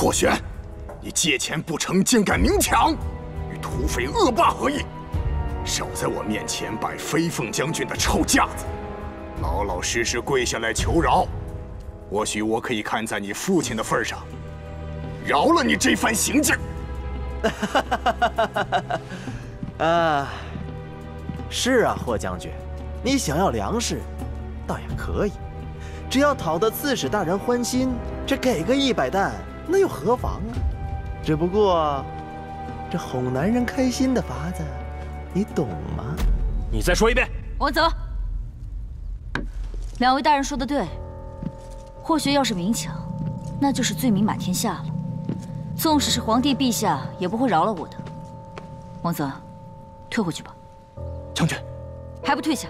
霍玄，你借钱不成，竟敢明抢，与土匪恶霸何异？少在我面前摆飞凤将军的臭架子，老老实实跪下来求饶。或许我可以看在你父亲的份上，饶了你这番行径。啊，是啊，霍将军，你想要粮食，倒也可以，只要讨得刺史大人欢心，这给个一百担。那又何妨啊？只不过，这哄男人开心的法子，你懂吗？你再说一遍。王泽，两位大人说的对，霍学要是明抢，那就是罪名满天下了。纵使是皇帝陛下，也不会饶了我的。王泽，退回去吧。将军，还不退下？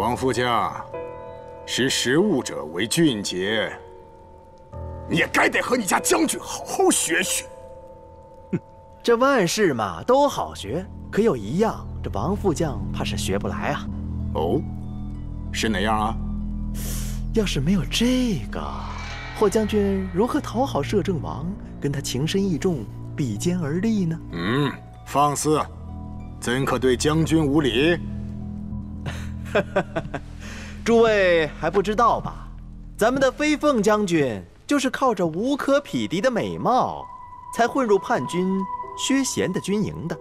王副将，识时务者为俊杰。你也该得和你家将军好好学学。这万事嘛都好学，可有一样，这王副将怕是学不来啊。哦，是哪样啊？要是没有这个，霍将军如何讨好摄政王，跟他情深意重，比肩而立呢？嗯，放肆，怎可对将军无礼？诸位还不知道吧？咱们的飞凤将军。就是靠着无可匹敌的美貌，才混入叛军薛贤的军营的。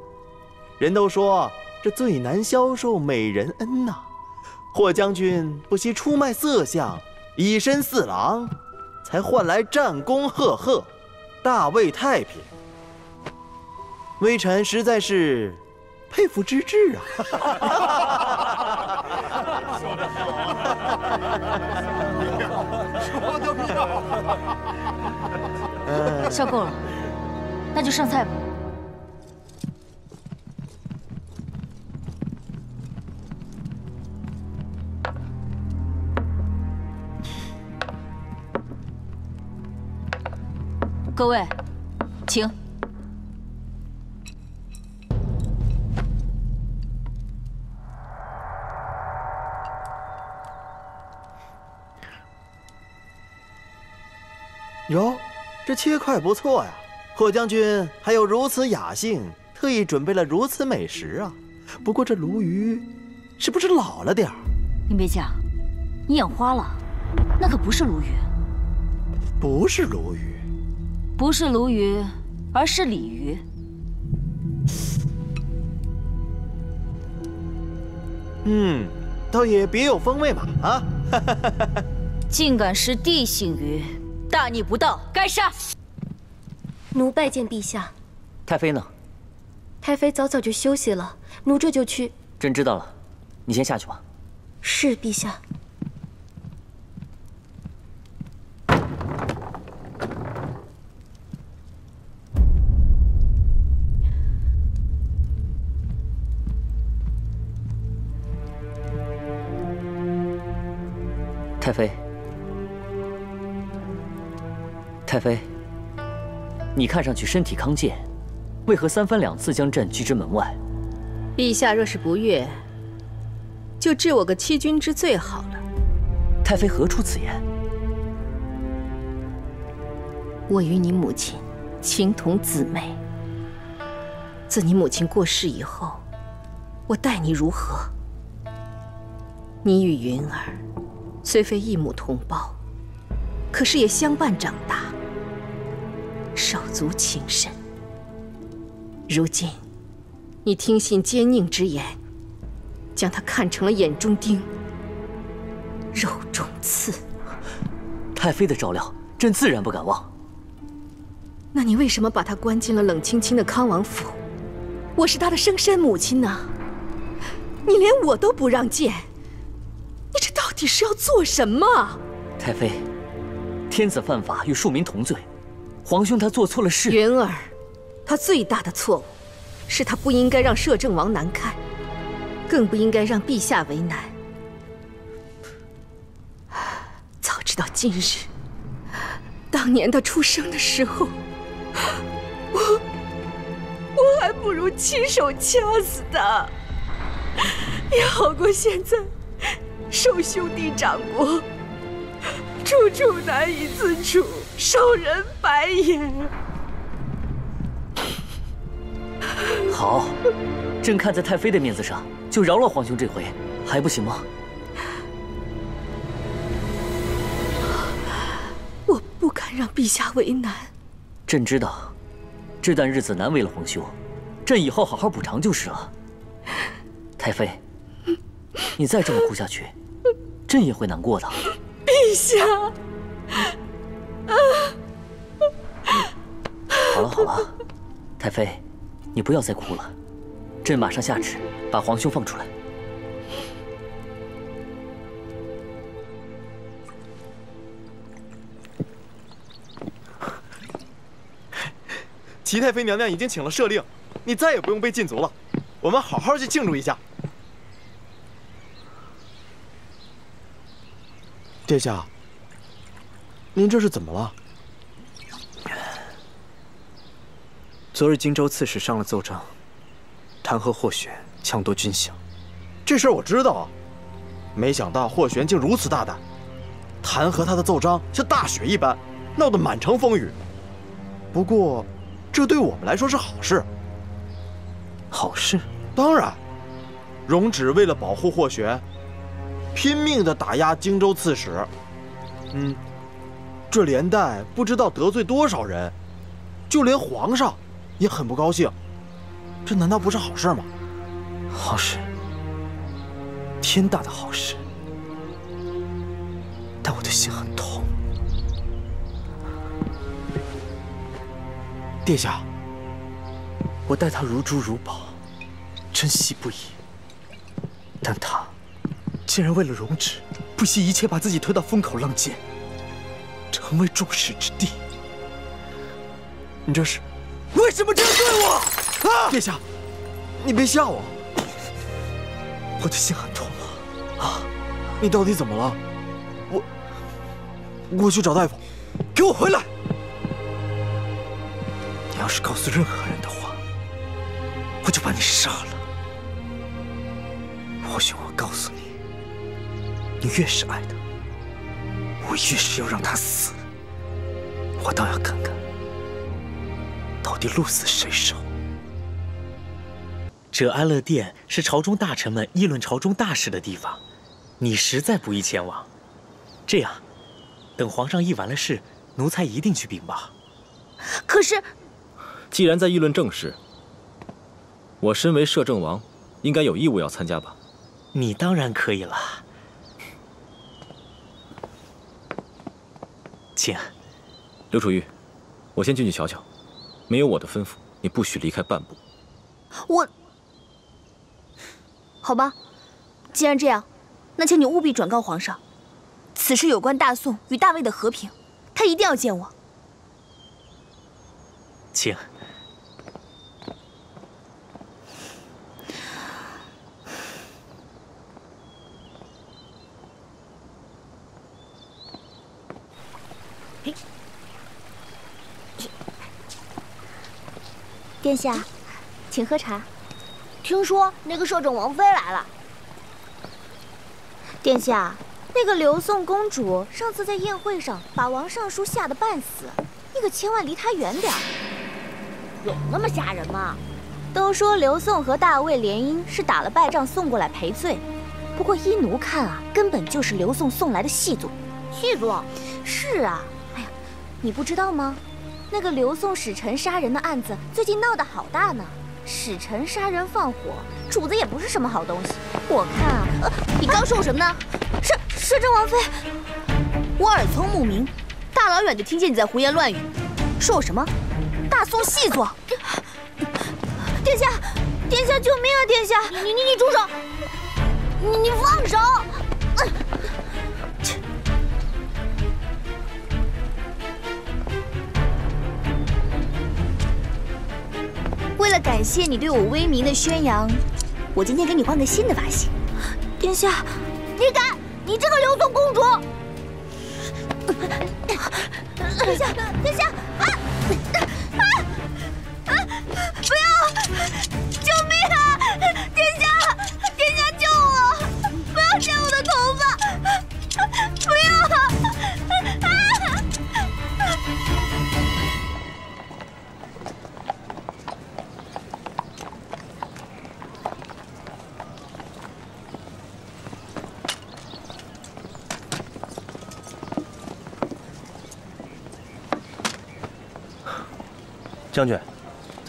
人都说这最难消受美人恩呐。霍将军不惜出卖色相，以身饲狼，才换来战功赫赫，大魏太平。微臣实在是佩服之至啊！说得好。说的妙，笑够了，那就上菜吧。各位，请。哟，这切块不错呀！霍将军还有如此雅兴，特意准备了如此美食啊。不过这鲈鱼，是不是老了点儿？林别驾，你眼花了，那可不是鲈鱼。不是鲈鱼，不是鲈鱼，而是鲤鱼。嗯，倒也别有风味嘛！啊，竟敢食地性鱼！大逆不道，该杀！奴拜见陛下。太妃呢？太妃早早就休息了，奴这就去。朕知道了，你先下去吧。是陛下。太妃。太妃，你看上去身体康健，为何三番两次将朕拒之门外？陛下若是不悦，就治我个欺君之罪好了。太妃何出此言？我与你母亲情同姊妹，自你母亲过世以后，我待你如何？你与云儿虽非一母同胞，可是也相伴长大。手足情深。如今，你听信奸佞之言，将他看成了眼中钉、肉中刺。太妃的照料，朕自然不敢忘。那你为什么把他关进了冷清清的康王府？我是他的生身母亲呢，你连我都不让见，你这到底是要做什么？太妃，天子犯法，与庶民同罪。皇兄他做错了事，云儿，他最大的错误，是他不应该让摄政王难堪，更不应该让陛下为难。早知道今日，当年他出生的时候，我我还不如亲手掐死他，也好过现在受兄弟掌掴，处处难以自处。受人白眼。好，朕看在太妃的面子上，就饶了皇兄这回，还不行吗？我不敢让陛下为难。朕知道，这段日子难为了皇兄，朕以后好好补偿就是了。太妃，你再这么哭下去，朕也会难过的。陛下。好了好了，太妃，你不要再哭了，朕马上下旨把皇兄放出来。齐太妃娘娘已经请了赦令，你再也不用被禁足了。我们好好去庆祝一下。殿下，您这是怎么了？昨日荆州刺史上了奏章，弹劾霍玄抢夺军饷。这事儿我知道啊，没想到霍玄竟如此大胆，弹劾他的奏章像大雪一般，闹得满城风雨。不过，这对我们来说是好事。好事？当然，容止为了保护霍玄，拼命的打压荆州刺史。嗯，这连带不知道得罪多少人，就连皇上也很不高兴。这难道不是好事吗？好事，天大的好事。但我的心很痛。殿下，我待他如珠如宝，珍惜不已。但他竟然为了荣止，不惜一切把自己推到风口浪尖，成为众矢之的。你这是为什么这样对我？啊！殿下，你别吓我。我的心很痛啊！啊！你到底怎么了？我我去找大夫。给我回来！你要是告诉任何人的话，我就把你杀了。或许我告诉你，你越是爱他，我越是要让他死。我倒要看看，到底鹿死谁手。这安乐殿是朝中大臣们议论朝中大事的地方，你实在不宜前往。这样，等皇上议完了事，奴才一定去禀报。可是，既然在议论政事，我身为摄政王，应该有义务要参加吧？你当然可以了，请。刘楚玉，我先进去瞧瞧，没有我的吩咐，你不许离开半步。我，好吧，既然这样，那请你务必转告皇上，此事有关大宋与大魏的和平，他一定要见我。请。殿下，请喝茶。听说那个摄政王妃来了。殿下，那个刘宋公主上次在宴会上把王尚书吓得半死，你可千万离她远点。有那么吓人吗？都说刘宋和大魏联姻是打了败仗送过来赔罪，不过依奴看啊，根本就是刘宋送来的细作。细作？是啊。哎呀，你不知道吗？那个刘宋使臣杀人的案子最近闹得好大呢，使臣杀人放火，主子也不是什么好东西。我看啊，呃，你刚说我什么呢？摄摄政王妃，我耳聪目明，大老远就听见你在胡言乱语，说我什么？大宋细作？殿下，殿下，救命啊！殿下，你你你住手！你你放手！感谢你对我威名的宣扬，我今天给你换个新的发型。殿下，你敢！你这个刘宋公主！殿下，殿下！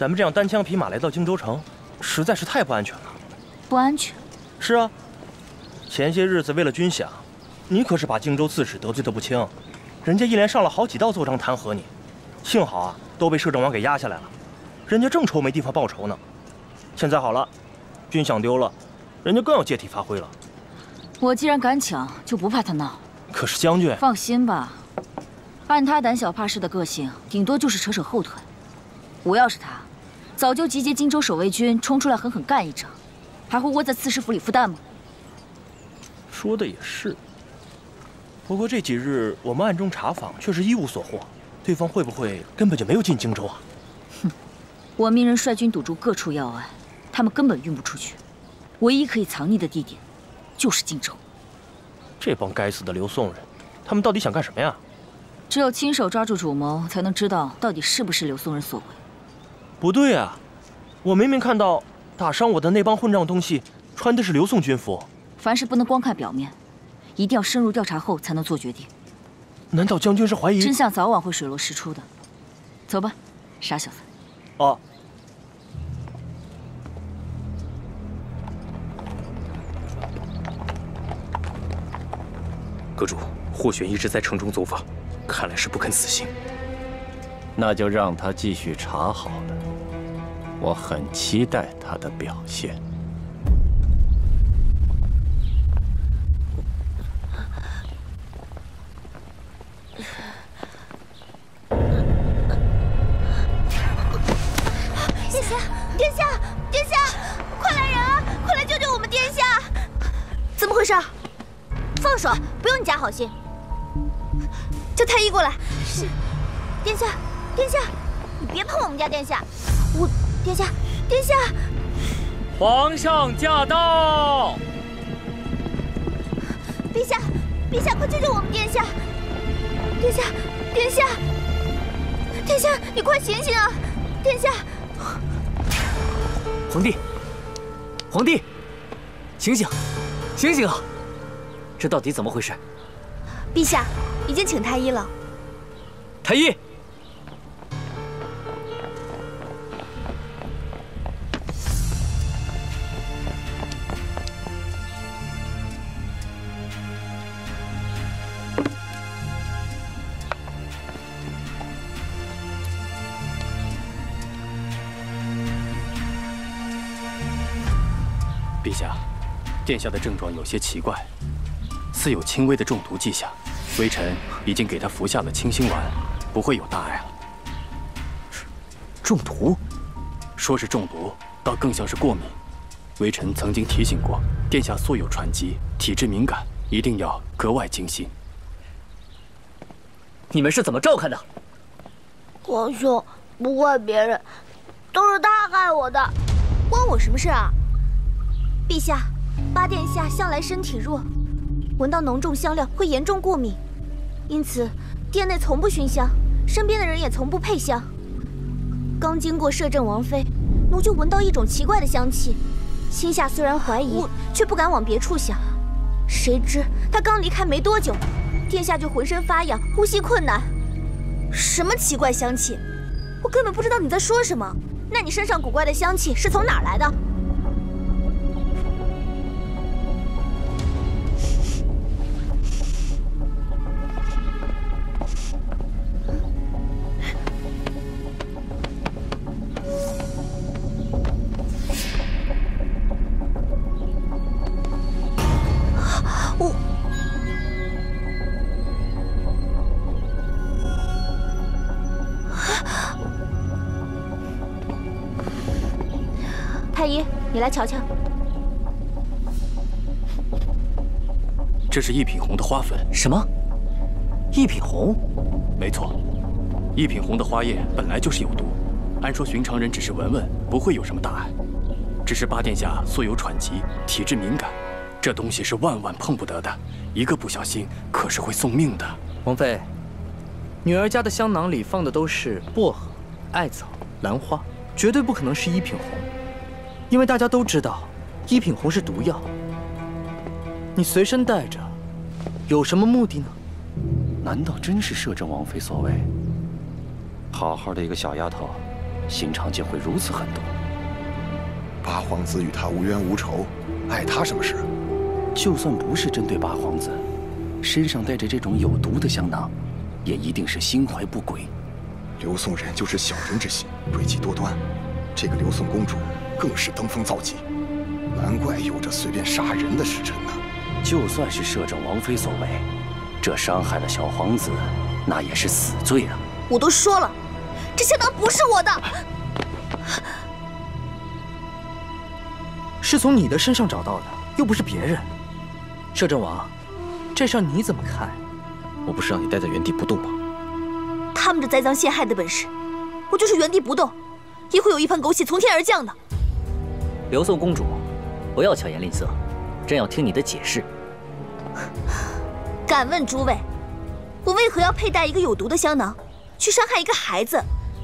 咱们这样单枪匹马来到荆州城，实在是太不安全了。不安全？是啊。前些日子为了军饷，你可是把荆州刺史得罪的不轻，人家一连上了好几道奏章弹劾你，幸好啊，都被摄政王给压下来了。人家正愁没地方报仇呢。现在好了，军饷丢了，人家更要借题发挥了。我既然敢抢，就不怕他闹。可是将军，放心吧，按他胆小怕事的个性，顶多就是扯扯后腿。我要是他，早就集结荆州守卫军冲出来狠狠干一仗，还会窝在刺史府里孵蛋吗？说的也是。不过这几日我们暗中查访，却是一无所获。对方会不会根本就没有进荆州啊？哼，我命人率军堵住各处要隘，他们根本运不出去。唯一可以藏匿的地点，就是荆州。这帮该死的刘宋人，他们到底想干什么呀？只有亲手抓住主谋，才能知道到底是不是刘宋人所为。不对啊，我明明看到打伤我的那帮混账东西，穿的是刘宋军服。凡事不能光看表面，一定要深入调查后才能做决定。难道将军是怀疑真相早晚会水落石出的？走吧，傻小子。哦。阁主，霍玄一直在城中走访，看来是不肯死心。那就让他继续查好了，我很期待他的表现殿下快来人啊快来救救我们殿下怎么。回事？放手！不用你假好心。叫太医过来。是，殿下，殿下，你别碰我们家殿下。我，殿下，殿下。皇上驾到！陛下，陛下，快救救我们殿下！殿下，殿下，殿下，你快醒醒啊！殿下，皇帝，皇帝，醒醒！醒醒啊！这到底怎么回事？陛下已经请太医了。太医，陛下。殿下的症状有些奇怪，似有轻微的中毒迹象。微臣已经给他服下了清心丸，不会有大碍了。中毒？说是中毒，倒更像是过敏。微臣曾经提醒过殿下，素有喘疾，体质敏感，一定要格外精心。你们是怎么照看的？皇兄，不怪别人，都是他害我的，关我什么事啊？陛下。八殿下向来身体弱，闻到浓重香料会严重过敏，因此殿内从不熏香，身边的人也从不配香。刚经过摄政王妃，奴就闻到一种奇怪的香气，心下虽然怀疑，却不敢往别处想。谁知他刚离开没多久，殿下就浑身发痒，呼吸困难。什么奇怪香气？我根本不知道你在说什么。那你身上古怪的香气是从哪儿来的？来瞧瞧，这是一品红的花粉。什么？一品红？没错，一品红的花叶本来就是有毒，按说寻常人只是闻闻，不会有什么大碍。只是八殿下素有喘疾，体质敏感，这东西是万万碰不得的，一个不小心可是会送命的。王妃，女儿家的香囊里放的都是薄荷、艾草、兰花，绝对不可能是一品红。因为大家都知道，一品红是毒药。你随身带着，有什么目的呢？难道真是摄政王妃所为？好好的一个小丫头，心肠竟会如此狠毒。八皇子与她无冤无仇，碍她什么事？就算不是针对八皇子，身上带着这种有毒的香囊，也一定是心怀不轨。刘宋人就是小人之心，诡计多端。这个刘宋公主。更是登峰造极，难怪有着随便杀人的时辰呢。就算是摄政王妃所为，这伤害了小皇子，那也是死罪啊！我都说了，这香囊不是我的，是从你的身上找到的，又不是别人。摄政王，这事儿你怎么看？我不是让你待在原地不动吗？他们这栽赃陷害的本事，我就是原地不动，也会有一盘狗血从天而降的。刘宋公主，不要巧言令色，朕要听你的解释。敢问诸位，我为何要佩戴一个有毒的香囊，去伤害一个孩子？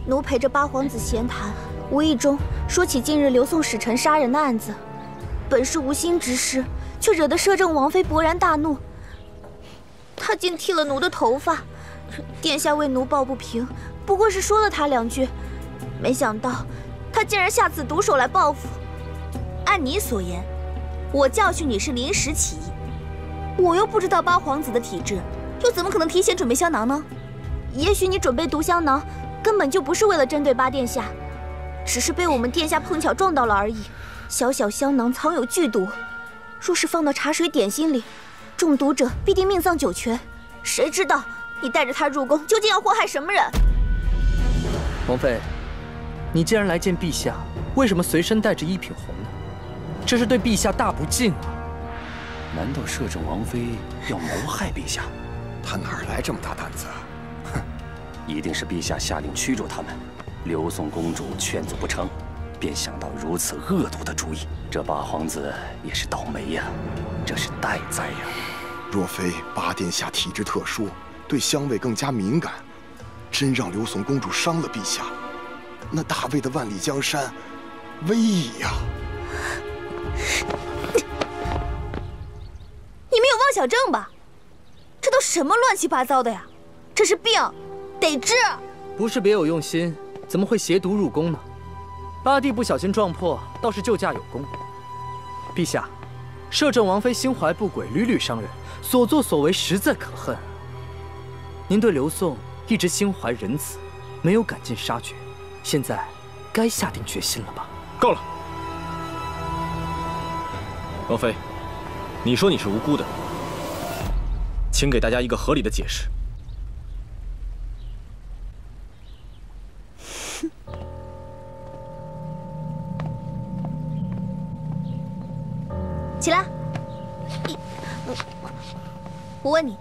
奴陪着八皇子闲谈，无意中说起近日刘宋使臣杀人的案子，本是无心之事，却惹得摄政王妃勃然大怒。他竟剃了奴的头发，殿下为奴抱不平，不过是说了他两句，没想到他竟然下此毒手来报复。按你所言，我教训你是临时起意。我又不知道八皇子的体质，又怎么可能提前准备香囊呢？也许你准备毒香囊，根本就不是为了针对八殿下，只是被我们殿下碰巧撞到了而已。小小香囊藏有剧毒，若是放到茶水点心里，中毒者必定命丧九泉。谁知道你带着他入宫，究竟要祸害什么人？王妃，你既然来见陛下，为什么随身带着一品红？这是对陛下大不敬啊！难道摄政王妃要谋害陛下？她哪来这么大胆子？哼，一定是陛下下令驱逐他们。刘宋公主劝阻不成，便想到如此恶毒的主意。这八皇子也是倒霉呀，这是待灾呀。若非八殿下体质特殊，对香味更加敏感，真让刘宋公主伤了陛下，那大魏的万里江山，危矣呀！你们有妄想症吧？这都什么乱七八糟的呀！这是病，得治。不是别有用心，怎么会携毒入宫呢？八弟不小心撞破，倒是救驾有功。陛下，摄政王妃心怀不轨，屡屡伤人，所作所为实在可恨。您对刘宋一直心怀仁慈，没有赶尽杀绝，现在该下定决心了吧？够了，王妃，你说你是无辜的，请给大家一个合理的解释。起来！我问你，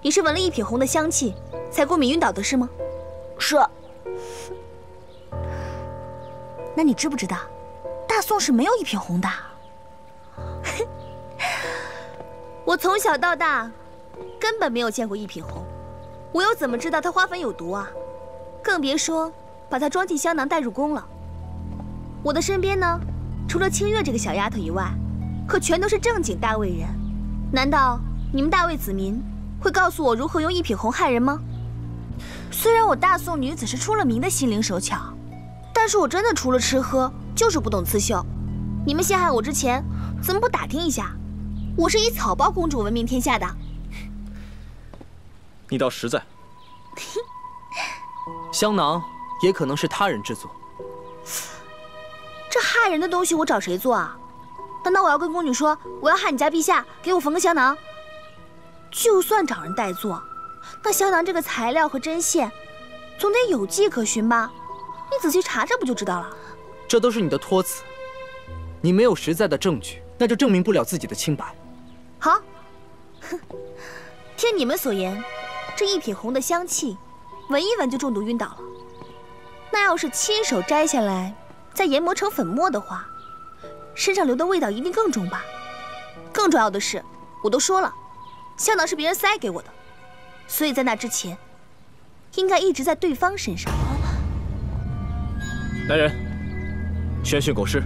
你是闻了一品红的香气才过敏晕倒的是吗？是。那你知不知道，大宋是没有一品红的？我从小到大根本没有见过一品红，我又怎么知道它花粉有毒啊？更别说把它装进香囊带入宫了。我的身边呢，除了清月这个小丫头以外，可全都是正经大魏人。难道你们大魏子民会告诉我如何用一品红害人吗？虽然我大宋女子是出了名的心灵手巧，但是我真的除了吃喝就是不懂刺绣。你们陷害我之前，怎么不打听一下？我是以草包公主闻名天下的。你倒实在。香囊也可能是他人制作。这害人的东西，我找谁做啊？难道我要跟宫女说我要害你家陛下，给我缝个香囊？就算找人代做，那香囊这个材料和针线，总得有迹可循吧？你仔细查查不就知道了？这都是你的托词，你没有实在的证据，那就证明不了自己的清白。好，哼，听你们所言，这一品红的香气，闻一闻就中毒晕倒了。那要是亲手摘下来，再研磨成粉末的话，身上留的味道一定更重吧？更重要的是，我都说了，香囊是别人塞给我的，所以在那之前，应该一直在对方身上。来人，宣训狗尸。